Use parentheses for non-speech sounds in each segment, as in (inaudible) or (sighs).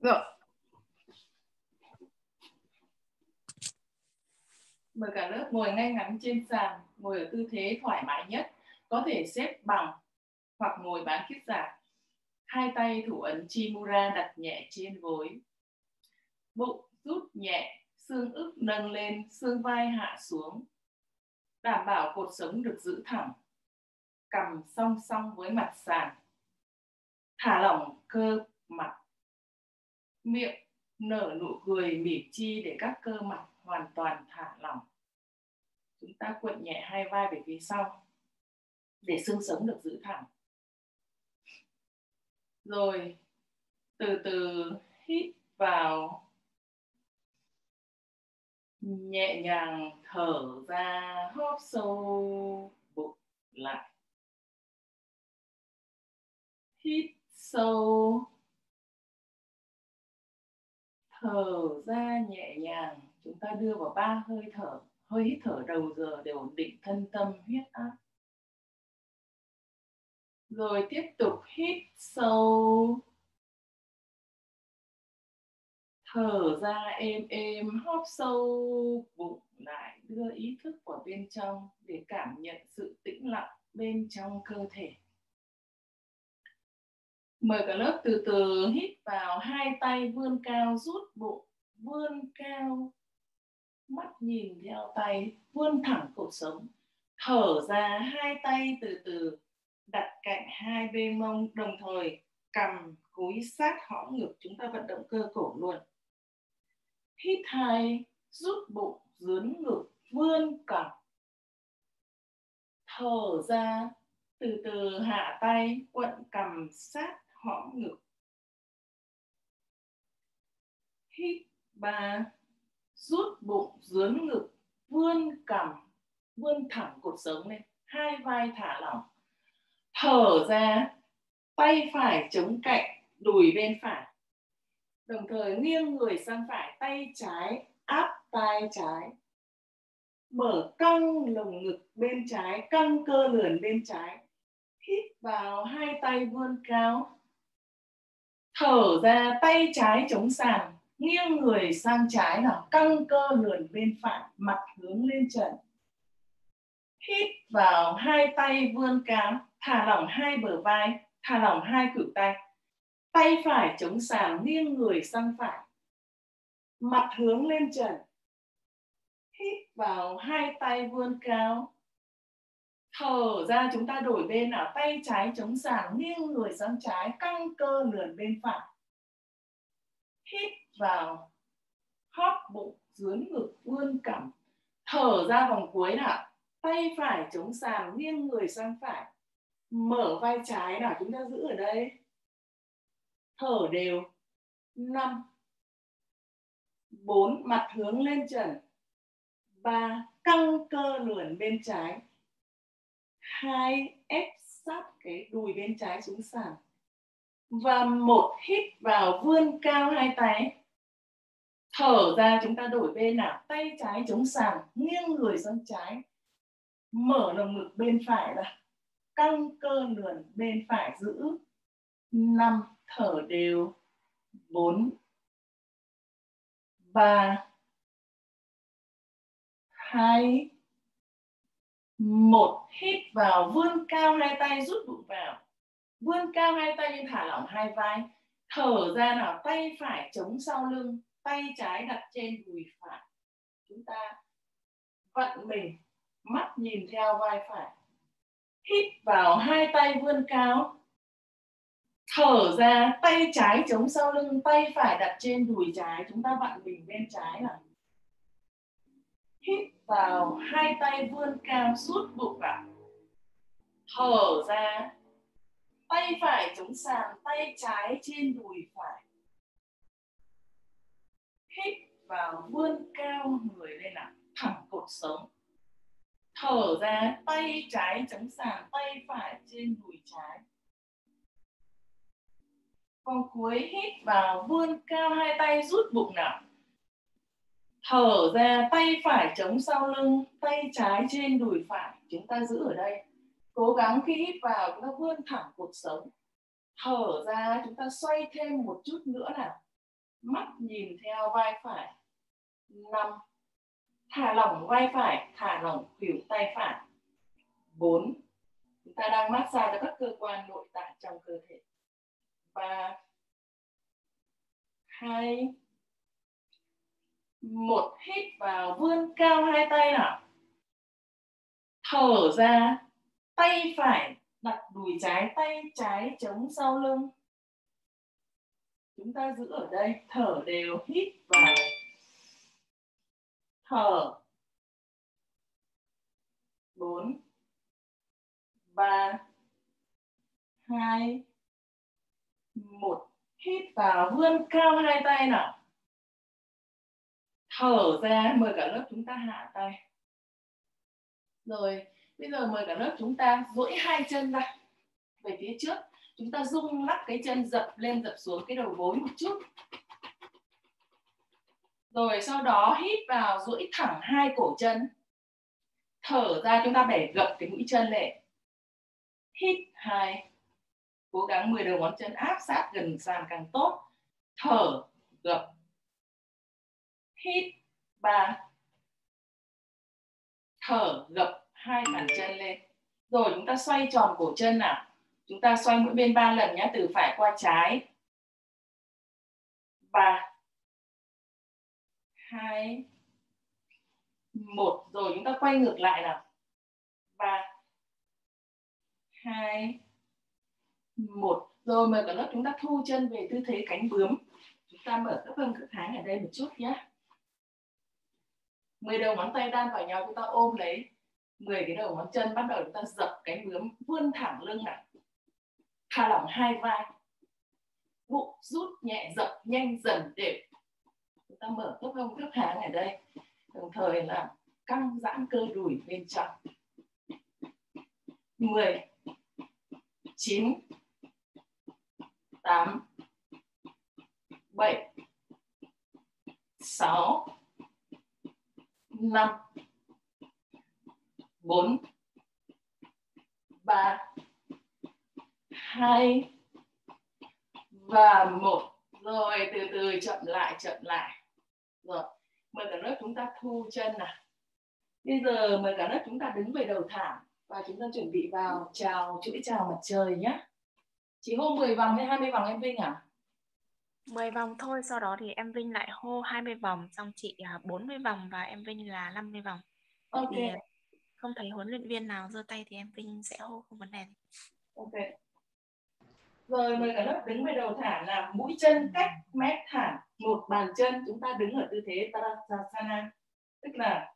rồi mời cả lớp ngồi ngay ngắn trên sàn, ngồi ở tư thế thoải mái nhất, có thể xếp bằng hoặc ngồi bán khít giả. Hai tay thủ ấn chimura đặt nhẹ trên gối. Bụng rút nhẹ, xương ức nâng lên, xương vai hạ xuống. Đảm bảo cột sống được giữ thẳng. Cầm song song với mặt sàn thả lỏng cơ mặt. Miệng nở nụ cười mỉm chi để các cơ mặt hoàn toàn thả lỏng. Chúng ta cuộn nhẹ hai vai về phía sau, để xương sống được giữ thẳng. Rồi, từ từ hít vào. Nhẹ nhàng thở ra hóp sâu, bụng lại. Hít sâu. Thở ra nhẹ nhàng, chúng ta đưa vào ba hơi thở, hơi hít thở đầu giờ để ổn định thân tâm, huyết áp. Rồi tiếp tục hít sâu. Thở ra êm êm hóp sâu, bụng lại đưa ý thức vào bên trong để cảm nhận sự tĩnh lặng bên trong cơ thể mời cả lớp từ từ hít vào hai tay vươn cao, rút bụng, vươn cao, mắt nhìn theo tay, vươn thẳng cổ sống. Thở ra hai tay từ từ, đặt cạnh hai bên mông, đồng thời cầm cúi sát hõm ngực chúng ta vận động cơ cổ luôn. Hít hai, rút bụng, dướn ngực, vươn cẳng thở ra, từ từ hạ tay quận cầm sát hõm ngực hít ba, rút bụng, dướn ngực, vươn cằm, vươn thẳng cột sống lên, hai vai thả lỏng. Thở ra, tay phải chống cạnh, đùi bên phải. Đồng thời nghiêng người sang phải, tay trái, áp tay trái. Mở căng lồng ngực bên trái, căng cơ lườn bên trái. Hít vào, hai tay vươn cao thở ra tay trái chống sàn, nghiêng người sang trái nào căng cơ lườn bên phải, mặt hướng lên trần. Hít vào hai tay vươn cao thả lỏng hai bờ vai, thả lỏng hai cử tay. Tay phải chống sàn, nghiêng người sang phải, mặt hướng lên trần. Hít vào hai tay vươn cao thở ra chúng ta đổi bên ở tay trái chống sàn nghiêng người sang trái, căng cơ lườn bên phải. Hít vào, hóp bụng dưới ngực, vươn cằm. Thở ra vòng cuối nào tay phải chống sàn nghiêng người sang phải. Mở vai trái nào chúng ta giữ ở đây. Thở đều. Năm. Bốn, mặt hướng lên trần. Ba, căng cơ lườn bên trái hai, ép sát cái đùi bên trái xuống sàn. Và một hít vào vươn cao hai tay. Thở ra chúng ta đổi bên nào? Tay trái chống sàn, nghiêng người sang trái. Mở lồng ngực bên phải ra. Căng cơ lườn bên phải giữ. Năm, thở đều. Bốn, ba, hai một, hít vào, vươn cao hai tay, rút bụng vào. Vươn cao hai tay nhưng thả lỏng hai vai. Thở ra nào, tay phải chống sau lưng, tay trái đặt trên đùi phải. Chúng ta vận mình, mắt nhìn theo vai phải. Hít vào, hai tay vươn cao. Thở ra, tay trái chống sau lưng, tay phải đặt trên đùi trái. Chúng ta vặn mình bên trái là hít vào hai tay vươn cao rút bụng vào thở ra, tay phải chống sàn, tay trái trên đùi phải. Hít vào vươn cao người lên nào thẳng cột sống. Thở ra, tay trái chống sàn, tay phải trên đùi trái. Con cuối hít vào vươn cao hai tay rút bụng nào thở ra, tay phải chống sau lưng, tay trái trên đùi phải. Chúng ta giữ ở đây. Cố gắng khi hít vào, chúng ta vươn thẳng cuộc sống. Thở ra, chúng ta xoay thêm một chút nữa nào. Mắt nhìn theo vai phải. Năm. Thả lỏng vai phải, thả lỏng khuỷu tay phải. Bốn. Chúng ta đang massage cho các cơ quan nội tạng trong cơ thể. Ba. Hai một hít vào vươn cao hai tay nào. Thở ra, tay phải đặt đùi trái, tay trái chống sau lưng. Chúng ta giữ ở đây, thở đều hít vào. Thở. Bốn. Ba. Hai. Một. Hít vào vươn cao hai tay nào thở ra, mời cả lớp chúng ta hạ tay. Rồi, bây giờ mời cả lớp chúng ta duỗi hai chân ra. Về phía trước, chúng ta rung lắc cái chân, dập lên, dập xuống cái đầu gối một chút. Rồi sau đó hít vào, duỗi thẳng hai cổ chân. Thở ra, chúng ta bẻ gập cái mũi chân lên. Hít hai. Cố gắng 10 đầu ngón chân áp sát gần sàn càng tốt. Thở, gập hít ba, thở gập hai bàn chân lên. Rồi chúng ta xoay tròn cổ chân nào. Chúng ta xoay mỗi bên ba lần nhé từ phải qua trái. Ba, hai, một. Rồi chúng ta quay ngược lại nào. Ba, hai, một. Rồi mời cả lớp chúng ta thu chân về tư thế cánh bướm. Chúng ta mở các vân các tháng ở đây một chút nhé 10 đầu ngón tay đan vào nhau, chúng ta ôm lấy 10 cái đầu ngón chân, bắt đầu chúng ta dập cánh bướm vươn thẳng lưng này. Thả lỏng hai vai. Bụng rút nhẹ, dập nhanh dần để chúng ta mở khớp hông khớp háng ở đây. Đồng thời là căng giãn cơ đùi bên trong. 10 9 8 7 6 5 4 3 2 và 1 rồi, từ từ, chậm lại chậm lại. Rồi, mời cả lớp chúng ta thu chân nào. Bây giờ mời cả lớp chúng ta đứng về đầu thảm và chúng ta chuẩn bị vào chào chuỗi chào mặt trời nhé. Chị hôm 10 vòng hay 20 vòng em Vinh à? 10 vòng thôi, sau đó thì em Vinh lại hô 20 vòng, xong chị à, 40 vòng và em Vinh là 50 vòng. ok. Thì à, không thấy huấn luyện viên nào giơ tay thì em Vinh sẽ hô không vấn đề. ok. Rồi mời cả lớp đứng về đầu thảm là mũi chân cách mép thảm một bàn chân. Chúng ta đứng ở tư thế Tadasana tức là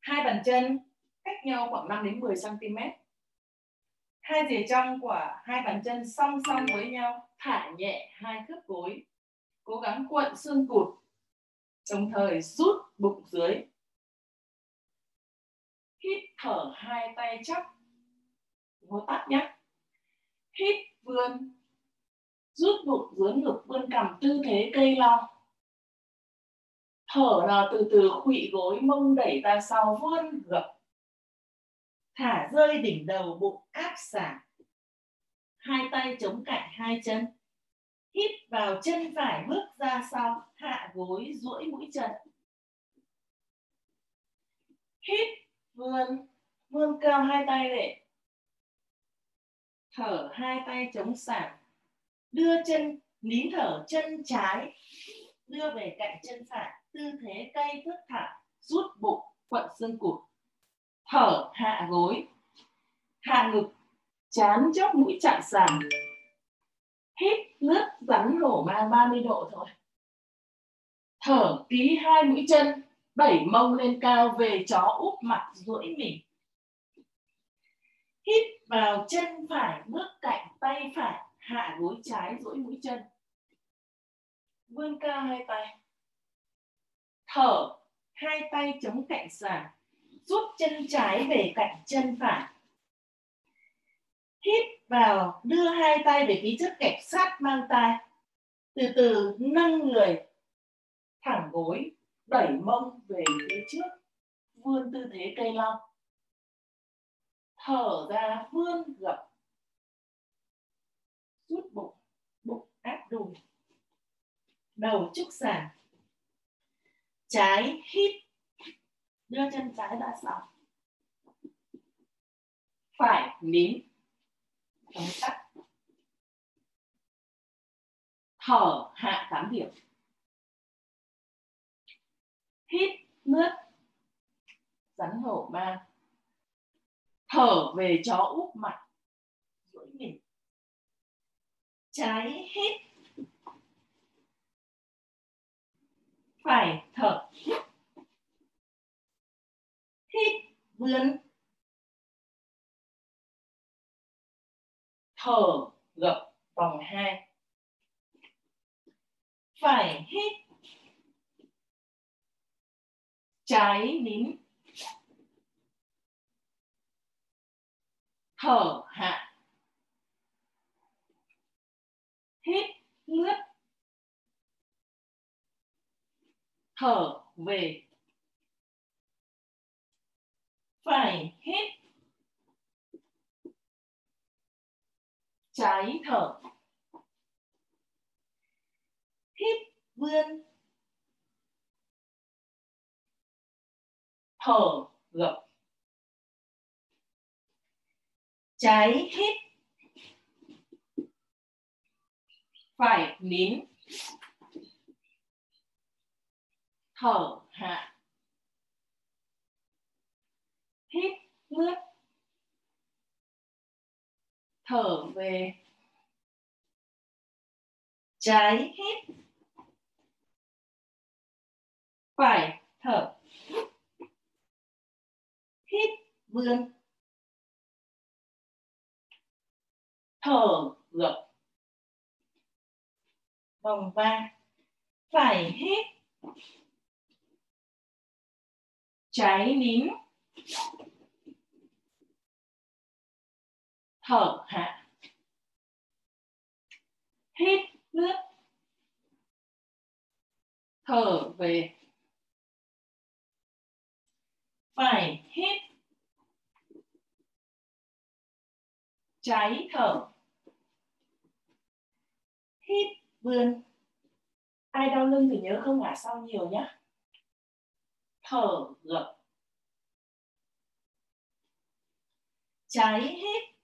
hai bàn chân cách nhau khoảng 5 đến 10 cm hai rìa trong của hai bàn chân song song với nhau thả nhẹ hai khớp gối cố gắng cuộn xương cụt đồng thời rút bụng dưới. Hít thở hai tay chắp hô tắt nhé hít vươn rút bụng dưới ngực vươn cằm tư thế cây long thở nào từ từ khuỵu gối mông đẩy ra sau vươn gập thả rơi đỉnh đầu bụng áp xả. Hai tay chống cạnh hai chân. Hít vào chân phải bước ra sau, hạ gối duỗi mũi chân. Hít, vươn vươn cao hai tay lên. Thở hai tay chống sàn đưa chân, nín thở chân trái. Đưa về cạnh chân phải. Tư thế cây thước thẳng rút bụng, quặn xương cụt thở, hạ gối. Hạ ngực, chán chóp mũi chạm sàn. Hít nước rắn hổ mang 30 độ thôi. Thở, ký hai mũi chân đẩy mông lên cao về chó úp mặt duỗi mình. Hít vào chân phải, bước cạnh tay phải, hạ gối trái duỗi mũi chân. Vươn cao hai tay. Thở, hai tay chống cạnh sàn rút chân trái về cạnh chân phải. Hít vào, đưa hai tay về phía trước kẹp sát mang tay từ từ nâng người thẳng gối, đẩy mông về phía trước, vươn tư thế cây long. Thở ra, vươn gập. Rút bụng bụng áp đùi. Đầu trúc sàn trái hít đưa chân trái ra sau phải nín. Tóm tắt thở hạ tám điểm. Hít nước. Rắn hổ mang. Thở về chó úp mặt. Duỗi mình. Trái hít. Phải thở hít vươn thở gập vòng hai. Phải hít. Trái nín. Thở hạ. Hít ngước. Thở về phải hít trái thở. Hít vươn. Thở gập. Trái hít. Phải nín. Thở hạ hít lướt thở về. Trái hít. Phải thở. Hít vươn. Thở gập vòng ba phải hít. Trái nín thở hạ hít nước. Thở về. Phải hít. Trái thở. Hít vươn. Ai đau lưng thì nhớ không ngả sau nhiều nhé thở gập. Cháy hết.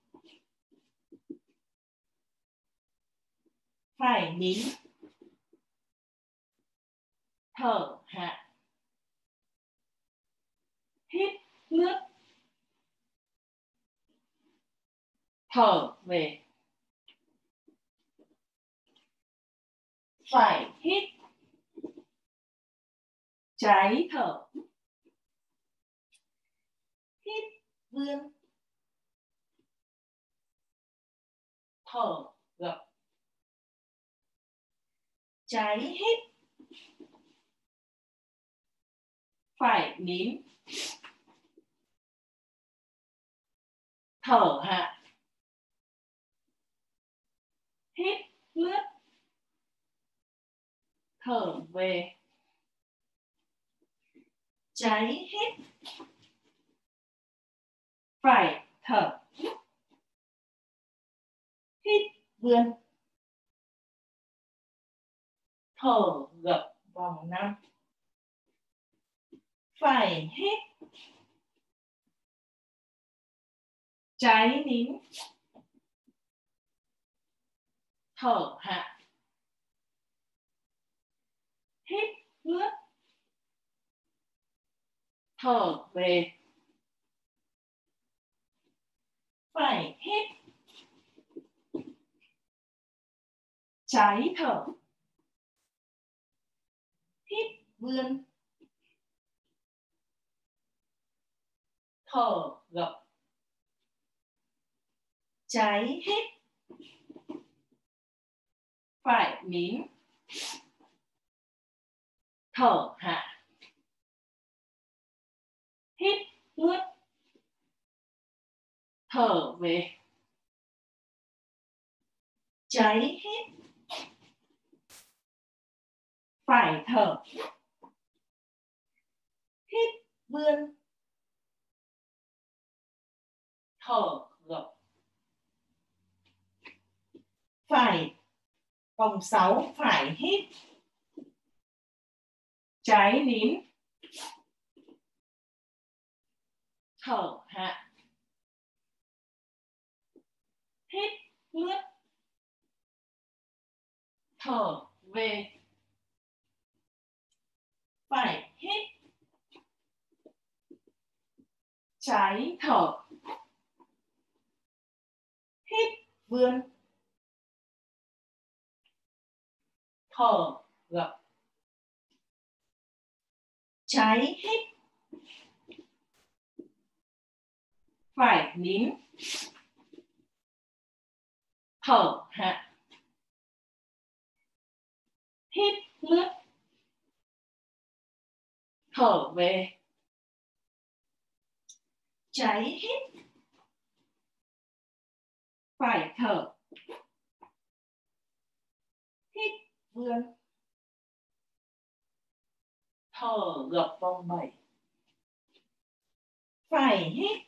Phải nín. Thở hạ. Hít nước. Thở về. Phải hít. Trái thở. Hít vươn. Thở, gập. Trái hít phải nín. Thở hạ. Hít lướt. Thở về. Trái hít phải thở hít vươn thở gập vòng năm phải hít. Trái nín. Thở hạ. Hít lướt thở về. Phải hít trái thở. Hít vươn thở gập. Trái hít. Phải nín. Thở hạ. Hít ướt. Thở về. Cháy hít phải thở. Hít vươn. Thở gập phải. Vòng 6 phải hít. Trái nín. Thở hạ. Hít lướt thở về phải hít trái thở. Hít vươn. Thở gập. Trái hít phải nín. Thở hạ. Hít lướt thở về. Cháy hít phải thở. Hít vươn thở gập vòng bảy. Phải hít.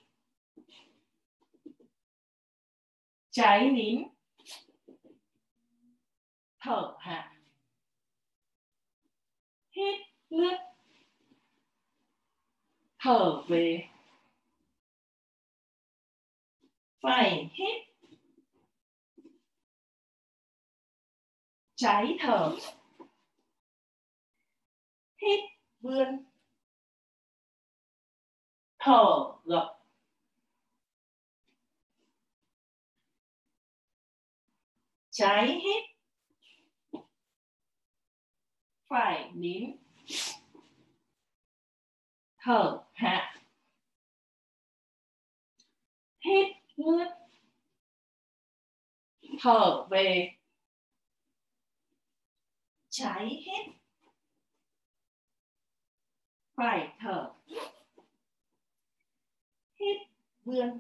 Cháy nín. Thở hạ. Hít lướt thở về. Phải hít trái thở. Hít vươn. Thở gập. Trái hít phải nín thở hạ. Hít lướt thở về. Trái hít. Phải thở. Hít vươn.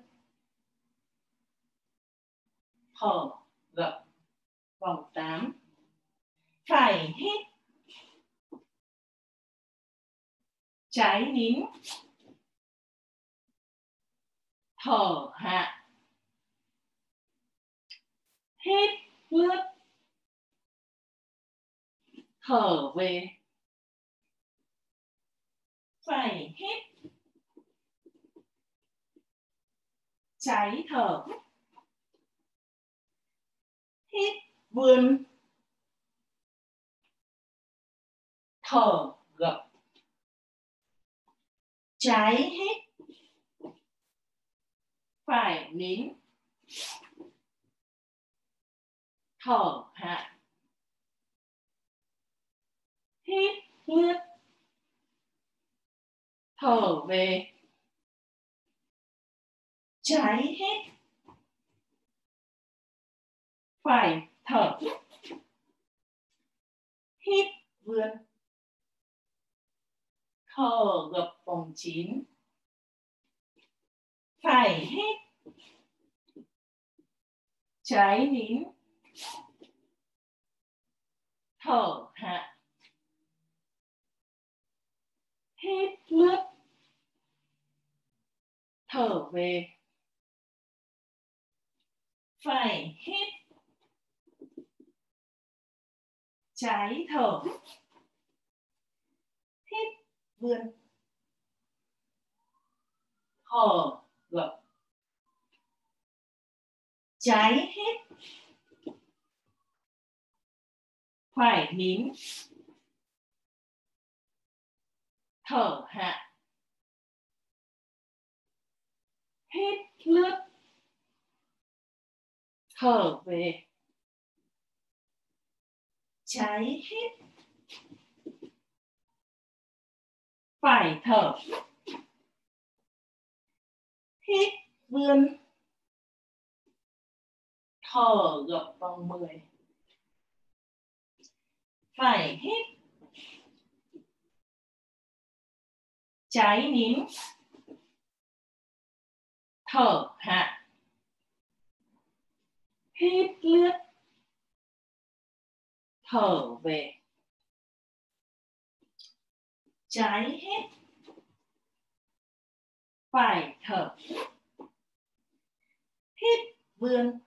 Thở gập. Vòng tám, phải hít. Trái nín. Thở hạ. Hít bước. Thở về. Phải hít trái thở. Hít vươn. Thở gập trái hít phải nín. Thở hạ. Hít lướt thở về. Trái hít phải thở. Hít vươn thở gập vòng chín. Phải hít trái nín. Thở hạ. Hít lướt. Thở về. Phải hít trái thở vươn thở gập trái hết. Phải nín. Thở hạ. Hết lướt. Thở về. Trái hết. Phải thở. Hít vươn. Thở gập vòng 10 phải hít. Trái nín. Thở hạ. Hít lướt. Thở về trái hết. Phải thở. Hít vươn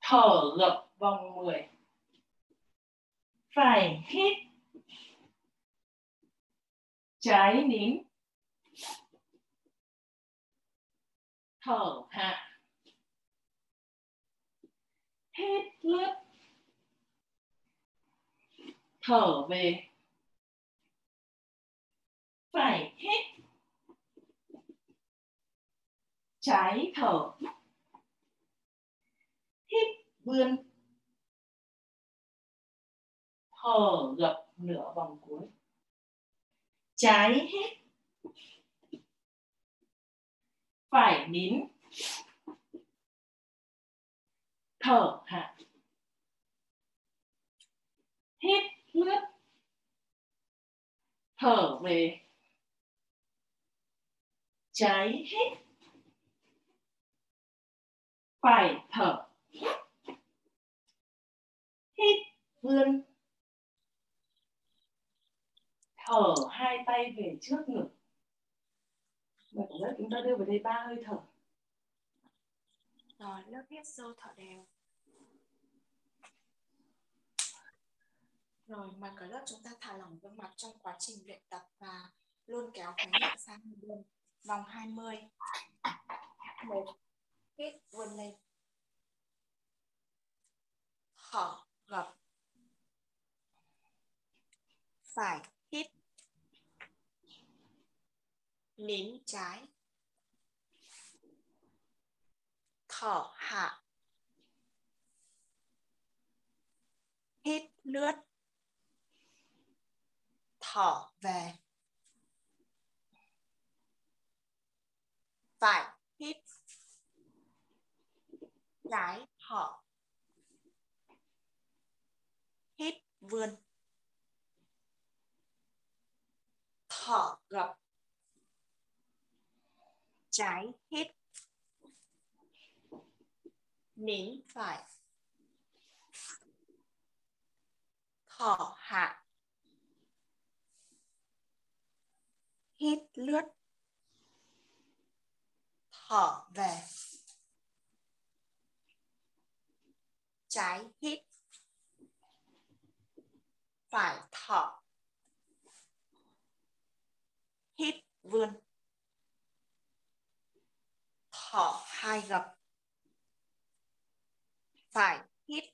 thở gập vòng 10 phải hít trái nín. Thở hạ. Hít lướt thở về phải hít trái thở. Hít vươn thở gập nửa vòng cuối. Trái hít phải nín thở hạ. Hít lướt thở về trái hết, phải thở hít vươn thở hai tay về trước ngực. Và lớp chúng ta đưa vào đây ba hơi thở. Rồi lớp hít sâu thở đều. Rồi mà cả lớp chúng ta thả lỏng gương mặt trong quá trình luyện tập và luôn kéo cái miệng sang bên vòng 20 một. Hít vươn lên. Thở gập phải hít. Nín trái. Thở hạ. Hít lướt. Thở về. Phải. Hít. Trái thở. Hít vươn. Thở gập. Trái hít. Nín phải. Thở hạ. Hít lướt thở về. Trái hít. Phải thở. Hít vươn. Thở hai gập. Phải hít.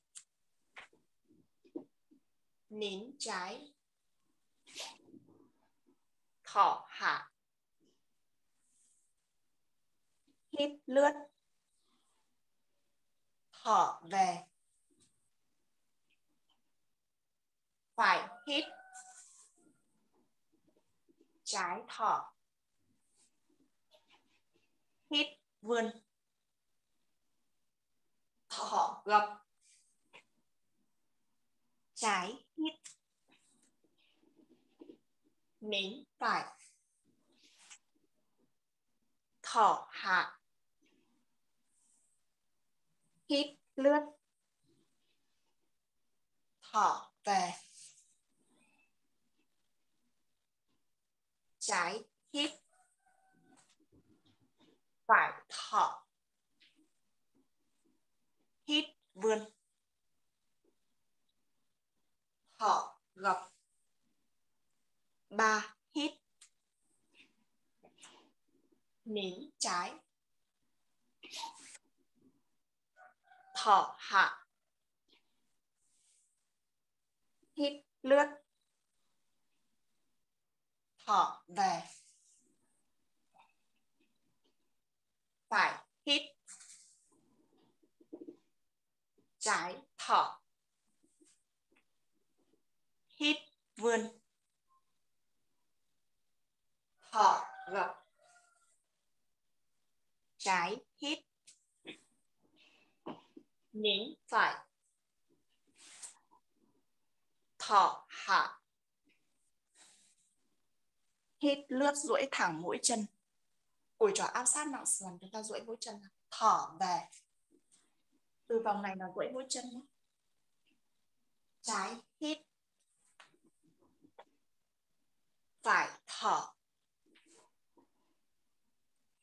Nín trái. Thở hạ. Hít lướt. Thở về. Phải hít. Trái thở. Hít vươn. Thở gập. Trái hít. Nín phải. Thở hạ hít lướt. Thở về. Trái hít. Phải thở. Hít vươn thở gập. Ba, hít. Nín, trái. ถอค่ะฮิตเลือกถอแต่ฝ่ายฮิตจ่ายถอฮิตวืนถอกับจ่ายฮิต nín phải. Thở hạ. Hít lướt duỗi thẳng mũi chân. Ủi trỏ áp sát nặng sườn, chúng ta duỗi mũi chân thở về. Từ vòng này là duỗi mũi chân trái hít. Phải thở.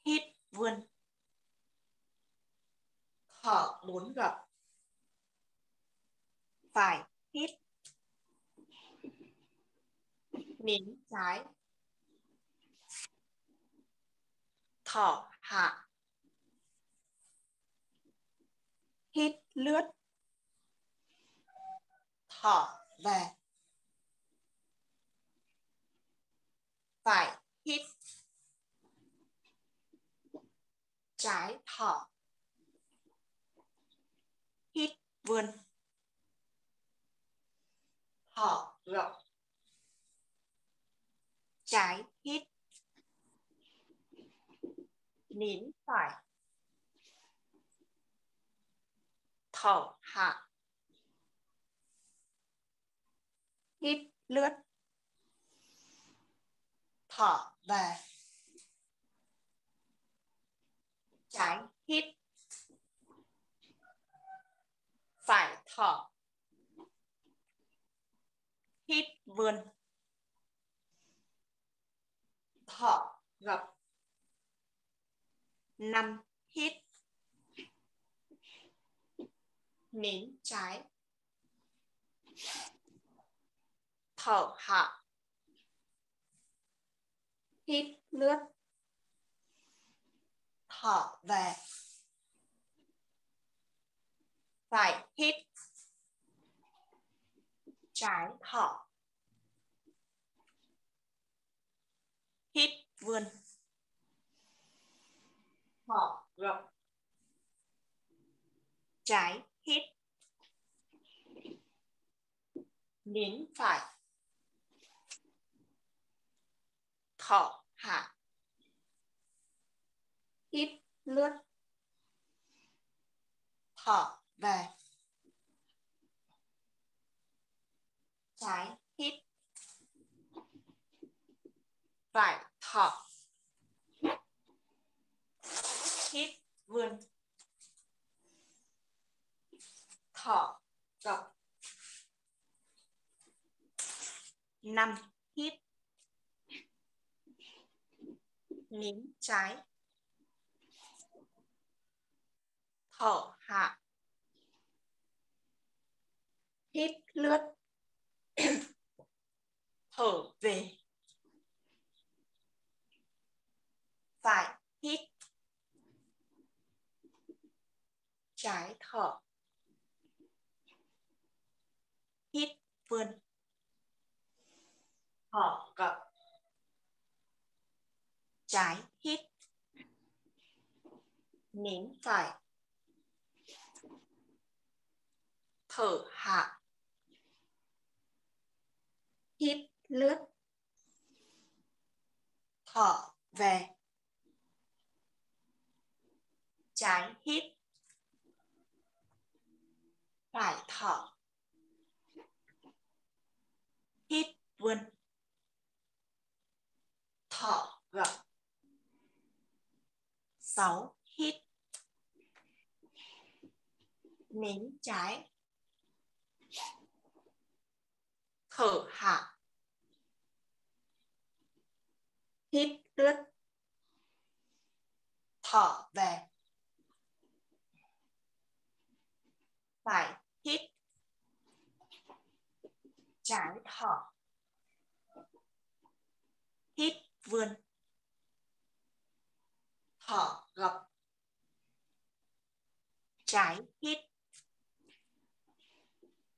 Hít vươn thở muốn gặp phải hít. Nín trái. Thở hạ. Hít lướt. Thở về. Phải hít. Trái thở hít vươn. Thở, rộng. Trái, hít. Nín, phải. Thở, hạ. Hít, lướt. Thở, về. Trái, hít phải thở. Hít vươn. Thở gập. Năm, hít. Nín trái. Thở hạ. Hít lướt. Thở về phải hít trái thở. Hít vươn. Thở gập trái hít. Nín phải. Thở hạ. Hít lướt. Thở về. Trái. Hít. Phải. Thở. Hít. Vươn. Thở. Gập. Năm. Hít. Nín trái. Thở. Hạ hít lướt. (coughs) Thở về. Phải hít. Trái thở. Hít vươn. Thở gập. Trái hít. Nín phải. Thở hạ hít lướt thở về. Trái hít, phải thở. Hít vươn, thở gập. Sáu hít. Nín trái. Thở hạ hít lướt thở về. Phải hít trái thở. Hít vươn. Thở gập. Trái hít.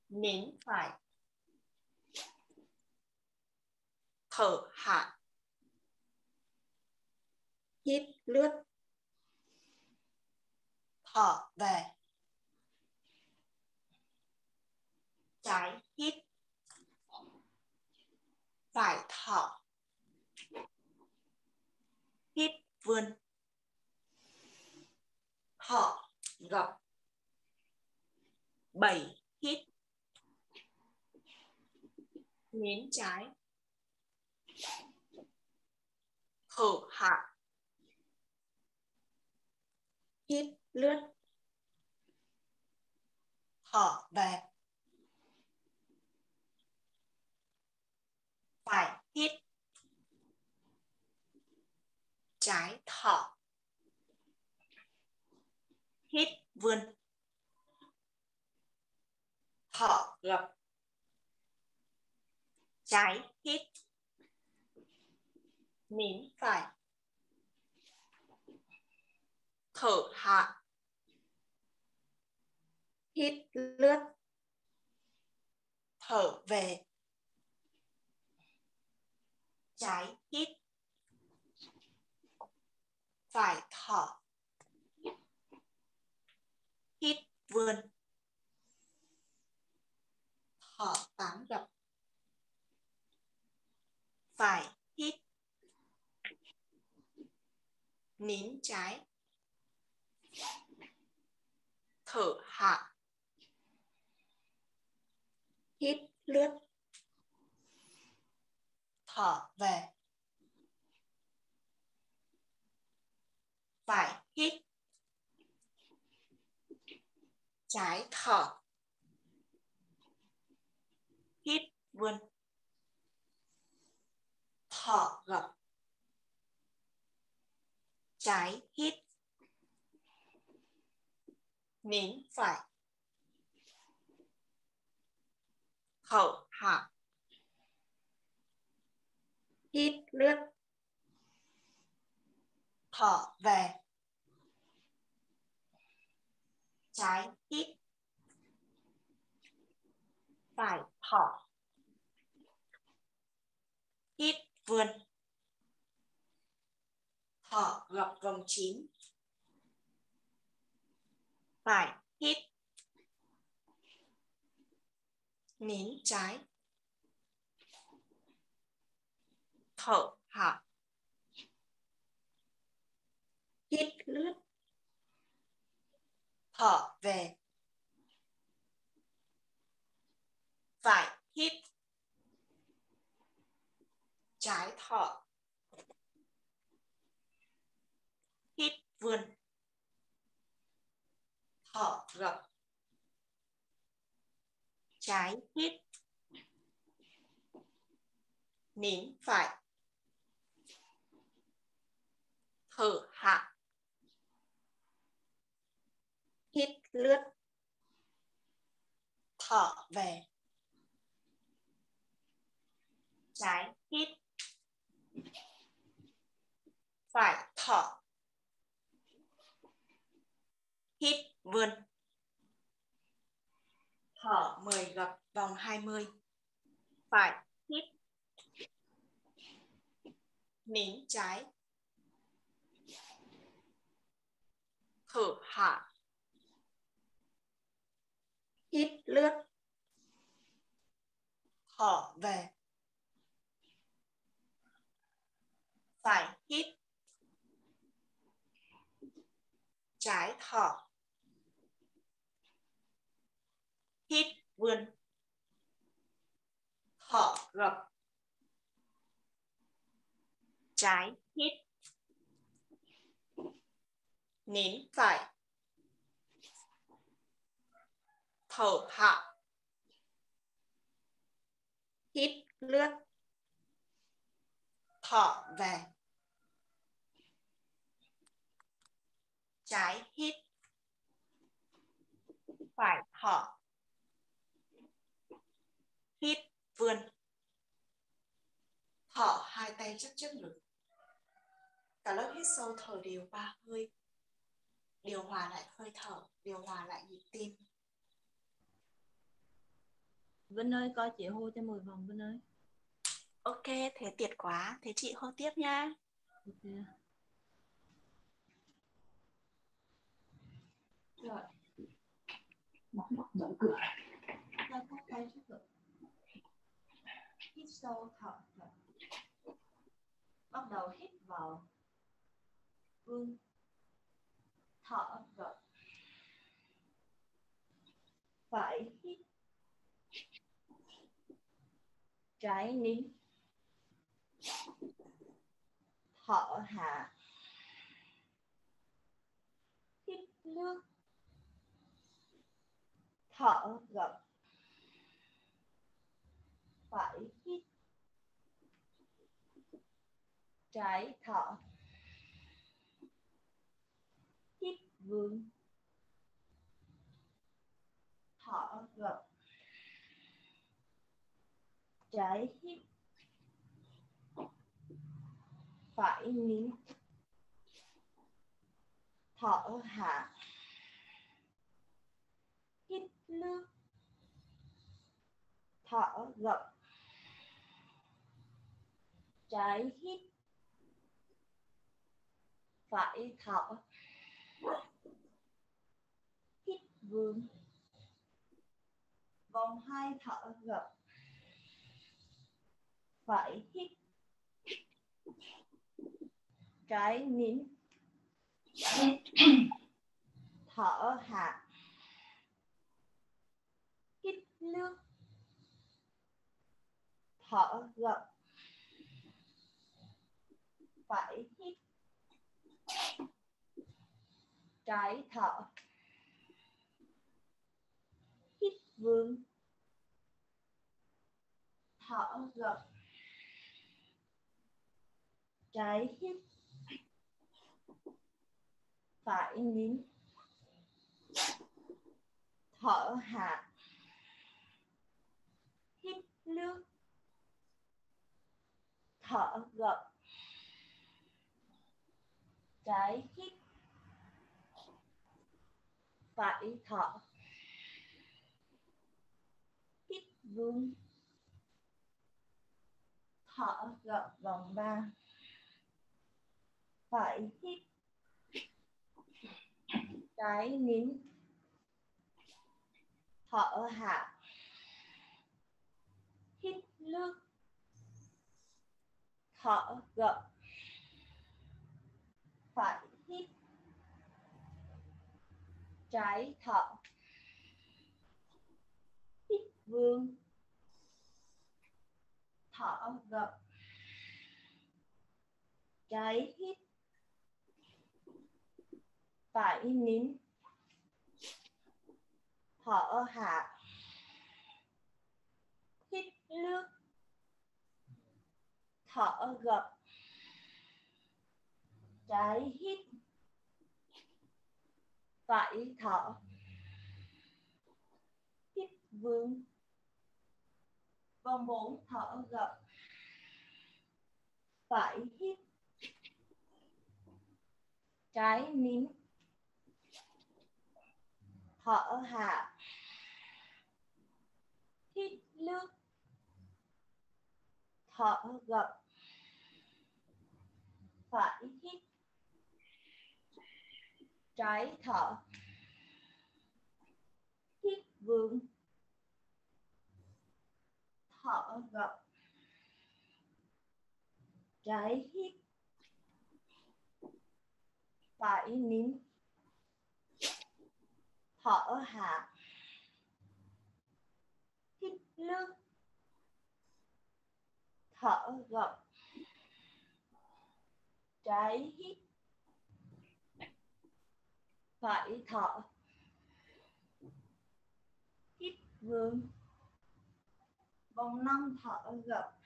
Nín phải. Thở hạ hít lướt. Thở về. Trái hít. Phải thở. Hít vươn. Thở gập. Bảy hít. Nín trái thở hạ. Hít lướt. Thở về. Phải hít. Trái thở. Hít vươn. Thở gập. Trái hít nín phải thở hạ. Hít lướt. Thở về. Trái hít. Phải thở. Hít vươn. Thở tám gập. Phải hít nín trái. Thở hạ hít lướt. Thở về. Phải hít. Trái thở. Hít vươn thở gập trái hít. Nín phải. Thở hạ. Hít lướt. Thở về. Trái hít. Phải thở. Hít vươn thở gập vòng chín. Phải hít nín trái. Thở hạ. Hít lướt. Thở về. Phải hít. Trái thở hít vươn. Thở gập. Trái hít. Nín phải. Thở hạ. Hít lướt. Thở về. Trái hít. Phải thở hít vươn. Thở 10 gập vòng 20 phải hít. Nín trái. Thở hạ. Hít lướt. Thở về. Phải hít. Trái thở. Hít vươn. Thở gập. Trái hít. Nín phải. Thở hạ. Hít lướt. Thở về. Trái hít. Phải thở hít vươn thở hai tay chắc trước ngực cả lớp hít sâu thở đều ba hơi. Điều hòa lại hơi thở điều hòa lại nhịp tim. Vinh ơi coi chị hô cho 10 vòng Vinh ơi. Ok thế tuyệt quá. Thế chị hô tiếp nha. Ok. rồi. Mở mở cửa các tay trước ngực Hít sâu thở thật. Bắt đầu hít vào. Vươn Thở gật. Phải hít. Trái nín. Thở hạ. Hít nước. Thở gập phải hít trái thở hít vươn thở gập trái hít phải nín thở hạ. Hít nước. Thở gập trái hít phải thở hít vươn vòng hai thở gập phải hít trái nín. Thở hạ. Hít nước thở gập phải hít trái thở hít vươn thở gập trái hít. Phải nín. Thở hạ. Hít nước. Thở gập trái hít phải thở hít vươn thở gập vòng ba. Phải hít trái nín. Thở hạ. Hít nước. Thở gập phải hít trái thở hít vươn thở gặp trái hít. Phải nín. Thở hạ. Hít nước. Thở gặp trái hít phải thở. Hít vươn vòng bốn thở gập. Phải hít. Trái nín. Thở hạ. Hít lướt, thở gập. Phải hít trái thở hít vươn thở gập trái hít phải nín. Thở hạ. Hít nước. Thở gập trái hít phải thở hít vươn vòng năm thở gập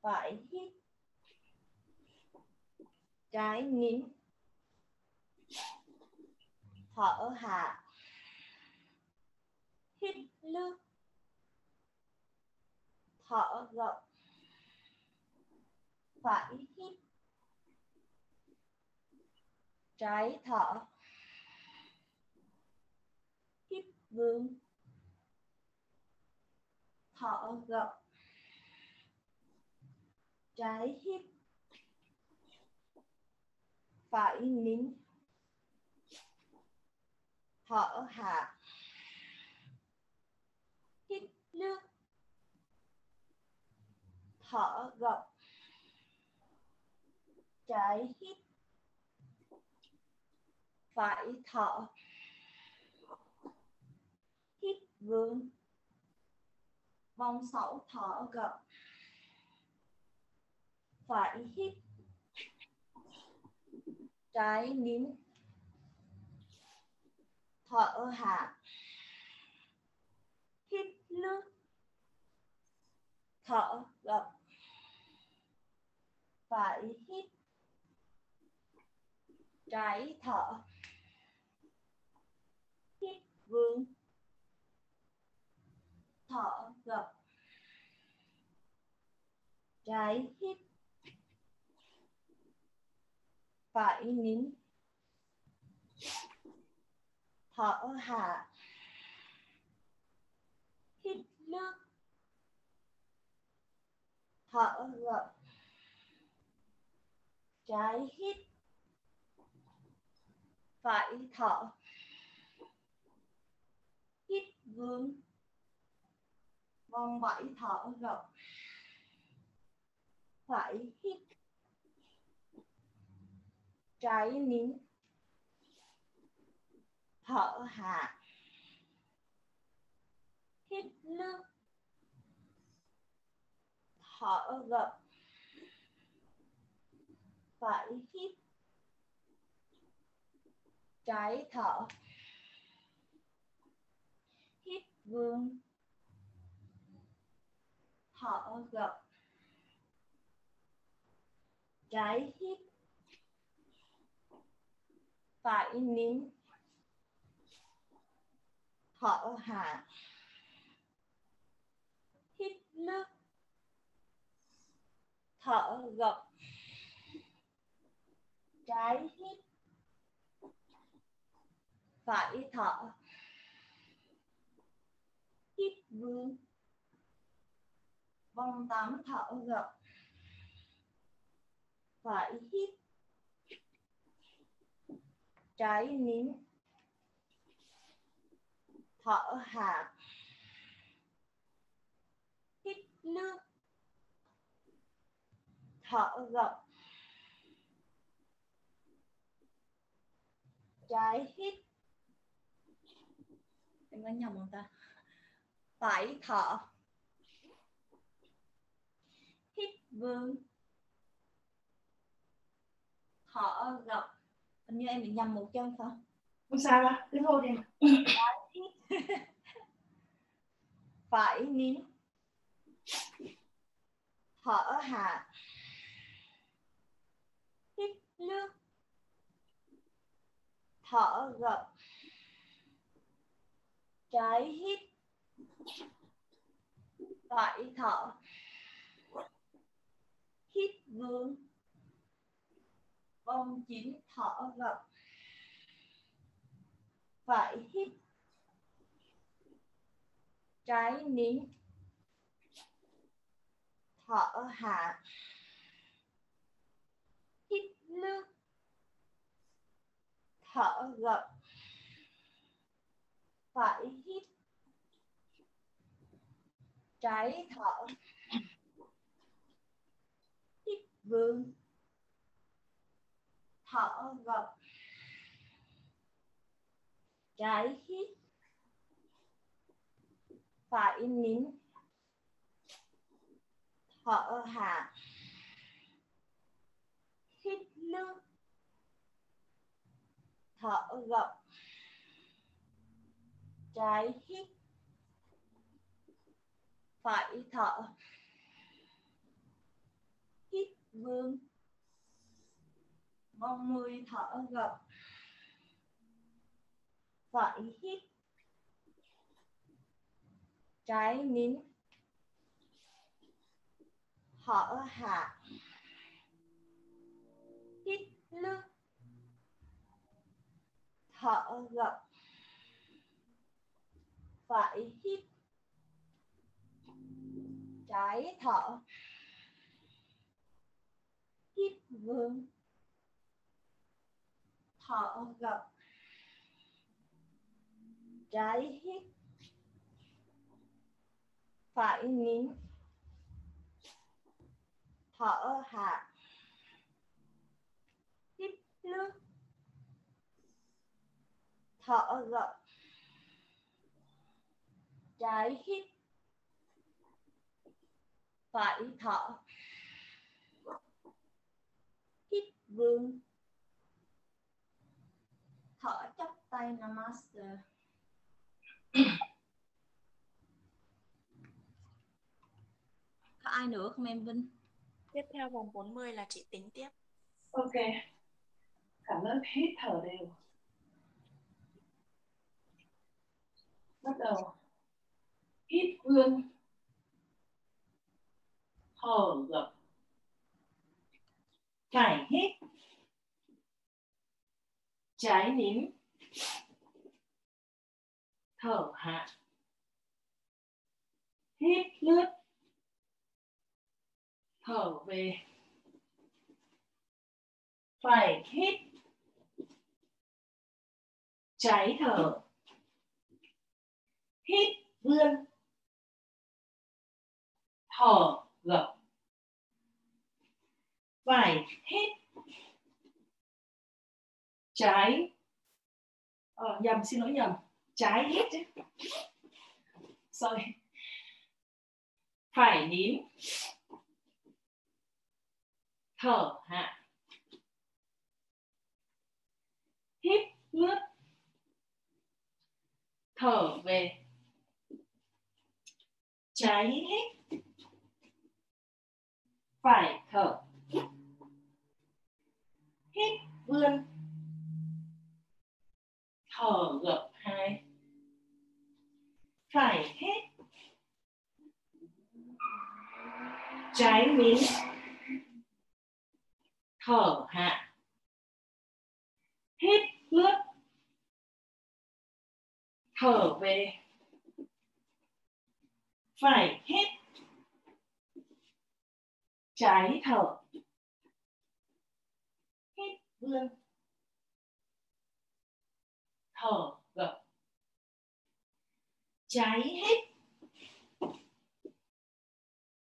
phải hít trái nín thở hạ. Hít lướt thở gập phải hít trái thở hít vươn thở gập trái hít phải nín. Thở hạ. Hít nước. Thở gập trái hít phải thở hít vươn vòng sáu thở gập phải hít trái nín. Thở hạ. Hít nước thở gập phải hít trái thở vương. Vươn thở gập trái hít. Phải nín. Thở hạ. Hít nước. Thở gập trái hít. Phải thở hít vòng bảy thở gập phải hít. Trái nín. Thở hạ. Hít nước. Thở gập phải hít. Trái thở vương. Thở gập trái hít phải nín. Thở hạ. Hít nước. Thở gập. Trái hít phải thở hít vươn vòng tám thở gập. Phải hít trái nín. Thở hạ hít nước. Thở gập. Trái hít. Em có nhầm không ta? Phải thở hít vương. Thở gập hình như em bị nhầm một chân phải không? Không sao đâu cứ thôi đi. (laughs) Phải nín. Thở hạ hít nước. Thở gập. Trái hít phải thở. Hít vương. Vòng chín thở gập phải hít. Trái nín. Thở hạ. Hít nước. Thở gập phải hít trái thở. Hít vương. Thở gập trái hít. Phải nín. Thở hạ. Hít nước thở gập. Trái hít phải thở. Hít vương. Mong mười thở gập. Phải hít. Trái nín. Thở hạ. Hít lưng thở gập. Phải hít trái thở hít vương. Thở gập trái hít phải nín. Thở hạ. Hít nước thở gập trái hít phải thở. Hít vương. Thở chắp tay namaste. Có ai nữa không em Vinh? Tiếp theo vòng 40 là chị tính tiếp. ok. Cảm ơn hít thở đều. Bắt đầu. Hít vươn thở gập phải hít trái nín. Thở hạ. Hít lướt. Thở về. Phải hít. Trái thở. Hít vươn. Thở gập phải hết trái. Ờ, nhầm xin lỗi nhầm. Trái hết chứ. Sorry. Phải nín. Thở hạ. Hít nước. Thở về. Trái hít phải thở hít vươn. Thở gập hai. Phải hít trái nín thở hạ. Hít lướt thở về. Phải hít trái thở vươn. Thở gập. Trái hít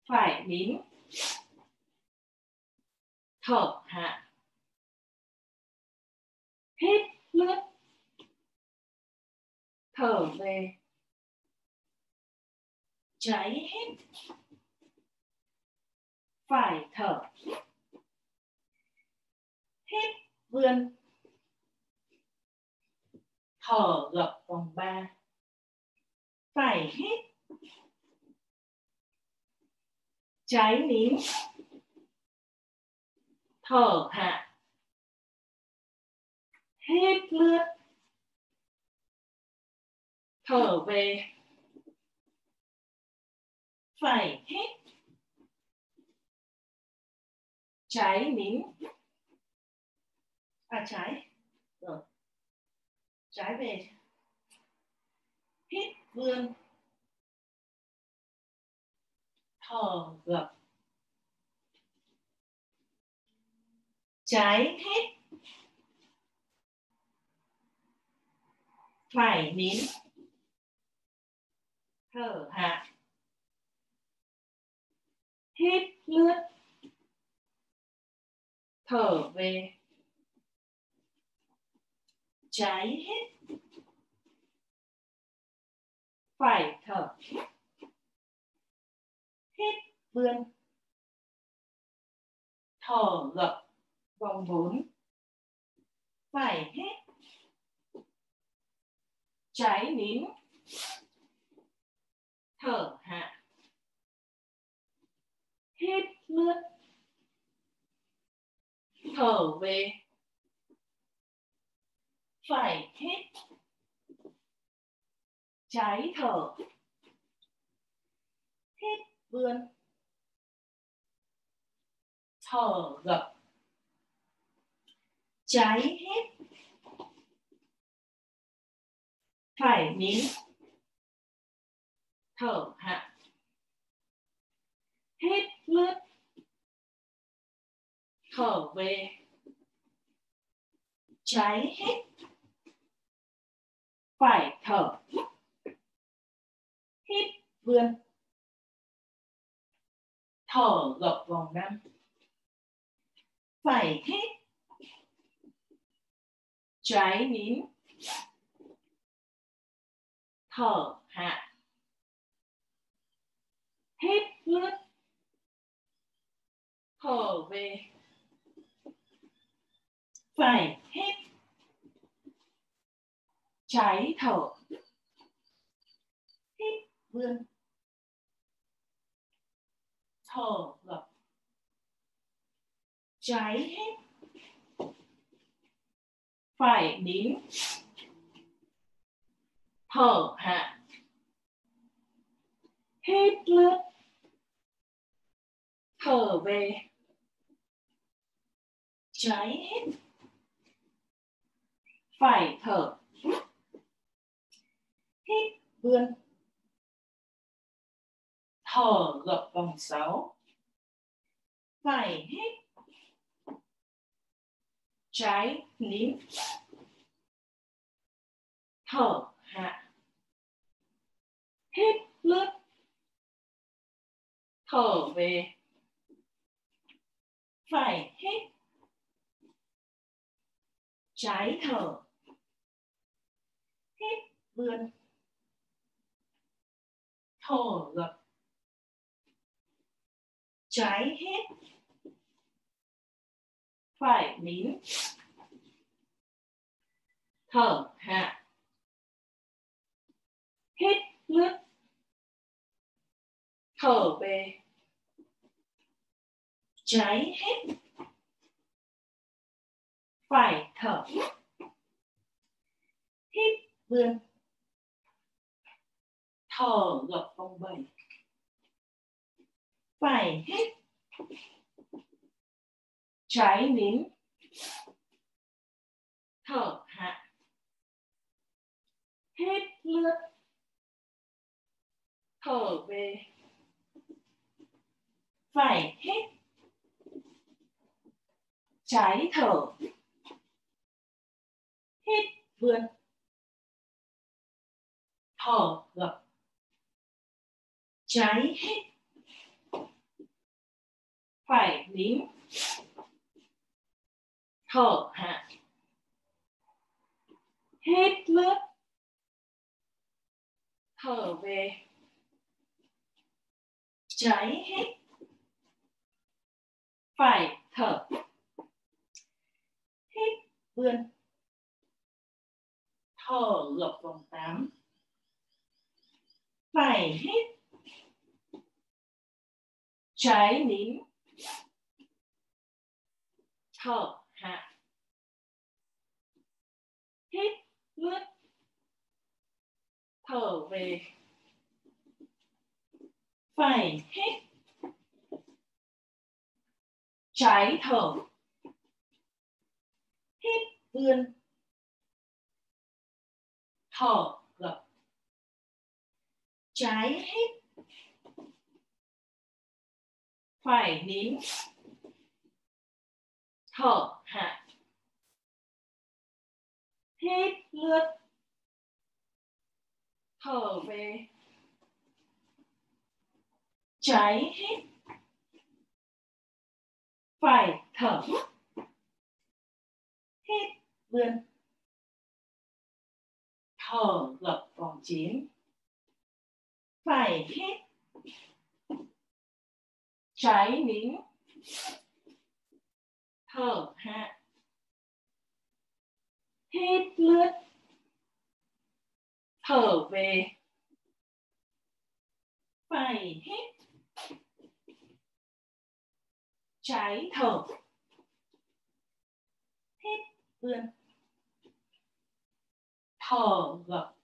phải nín. Thở hạ. Hít lướt. Thở về. Trái hít phải thở hít vươn. Thở gập vòng ba. Phải hít trái nín. Thở hạ. Hít lướt. Thở về. Phải hít trái nín à trái. Rồi. Trái về. Hít vươn thở gập. Trái hít. Phải nín. Thở hạ. Hít lướt. Thở về trái hết, phải thở hết. Vươn. Thở gập vòng bốn, phải hết, trái nín. Thở hạ. Hết lướt thở về phải hít trái thở hít vươn thở gập. Trái hít phải nín thở hạ. Hít lướt thở về. Trái hít phải thở hít vươn. Thở gập vòng năm. Phải hít trái nín. Thở hạ. Hít lướt. Thở về. Phải hít trái thở. Hít vươn. Thở gập trái hết, phải nín. Thở hạ. Hít lướt. Thở về. Trái hết, phải thở hít vươn. Thở gập vòng sáu. Phải hít. Trái nín. Thở hạ. Hít lướt. Thở về. Phải hít. Trái thở. Hít, vươn thở gập trái hết, phải nín thở hạ. Hít nước. Thở về. Trái hết, phải thở. Hít vươn thở gập vòng bảy phải hít trái nín thở hạ, hết lướt, thở về. Phải hít trái thở hít vươn. Thở gập trái hết, phải nín. Thở hạ. Hết lướt thở về. Trái hết, phải thở. Hết vươn. Thở gập vòng tám. Phải hết trái nín. Thở hạ. Hít lướt. Thở về. Phải hít. Trái thở. Hít vươn. Thở gập. Trái hít. 快您ถหะพิษเลือดเถอไปใจให้ฝ่ายเถอพิษเลือดเถอหลับกองจีนฝ่ายพิษ trái nín thở hạ. Hít lướt thở về. Phải hít. Trái thở. Hít lên thở gập.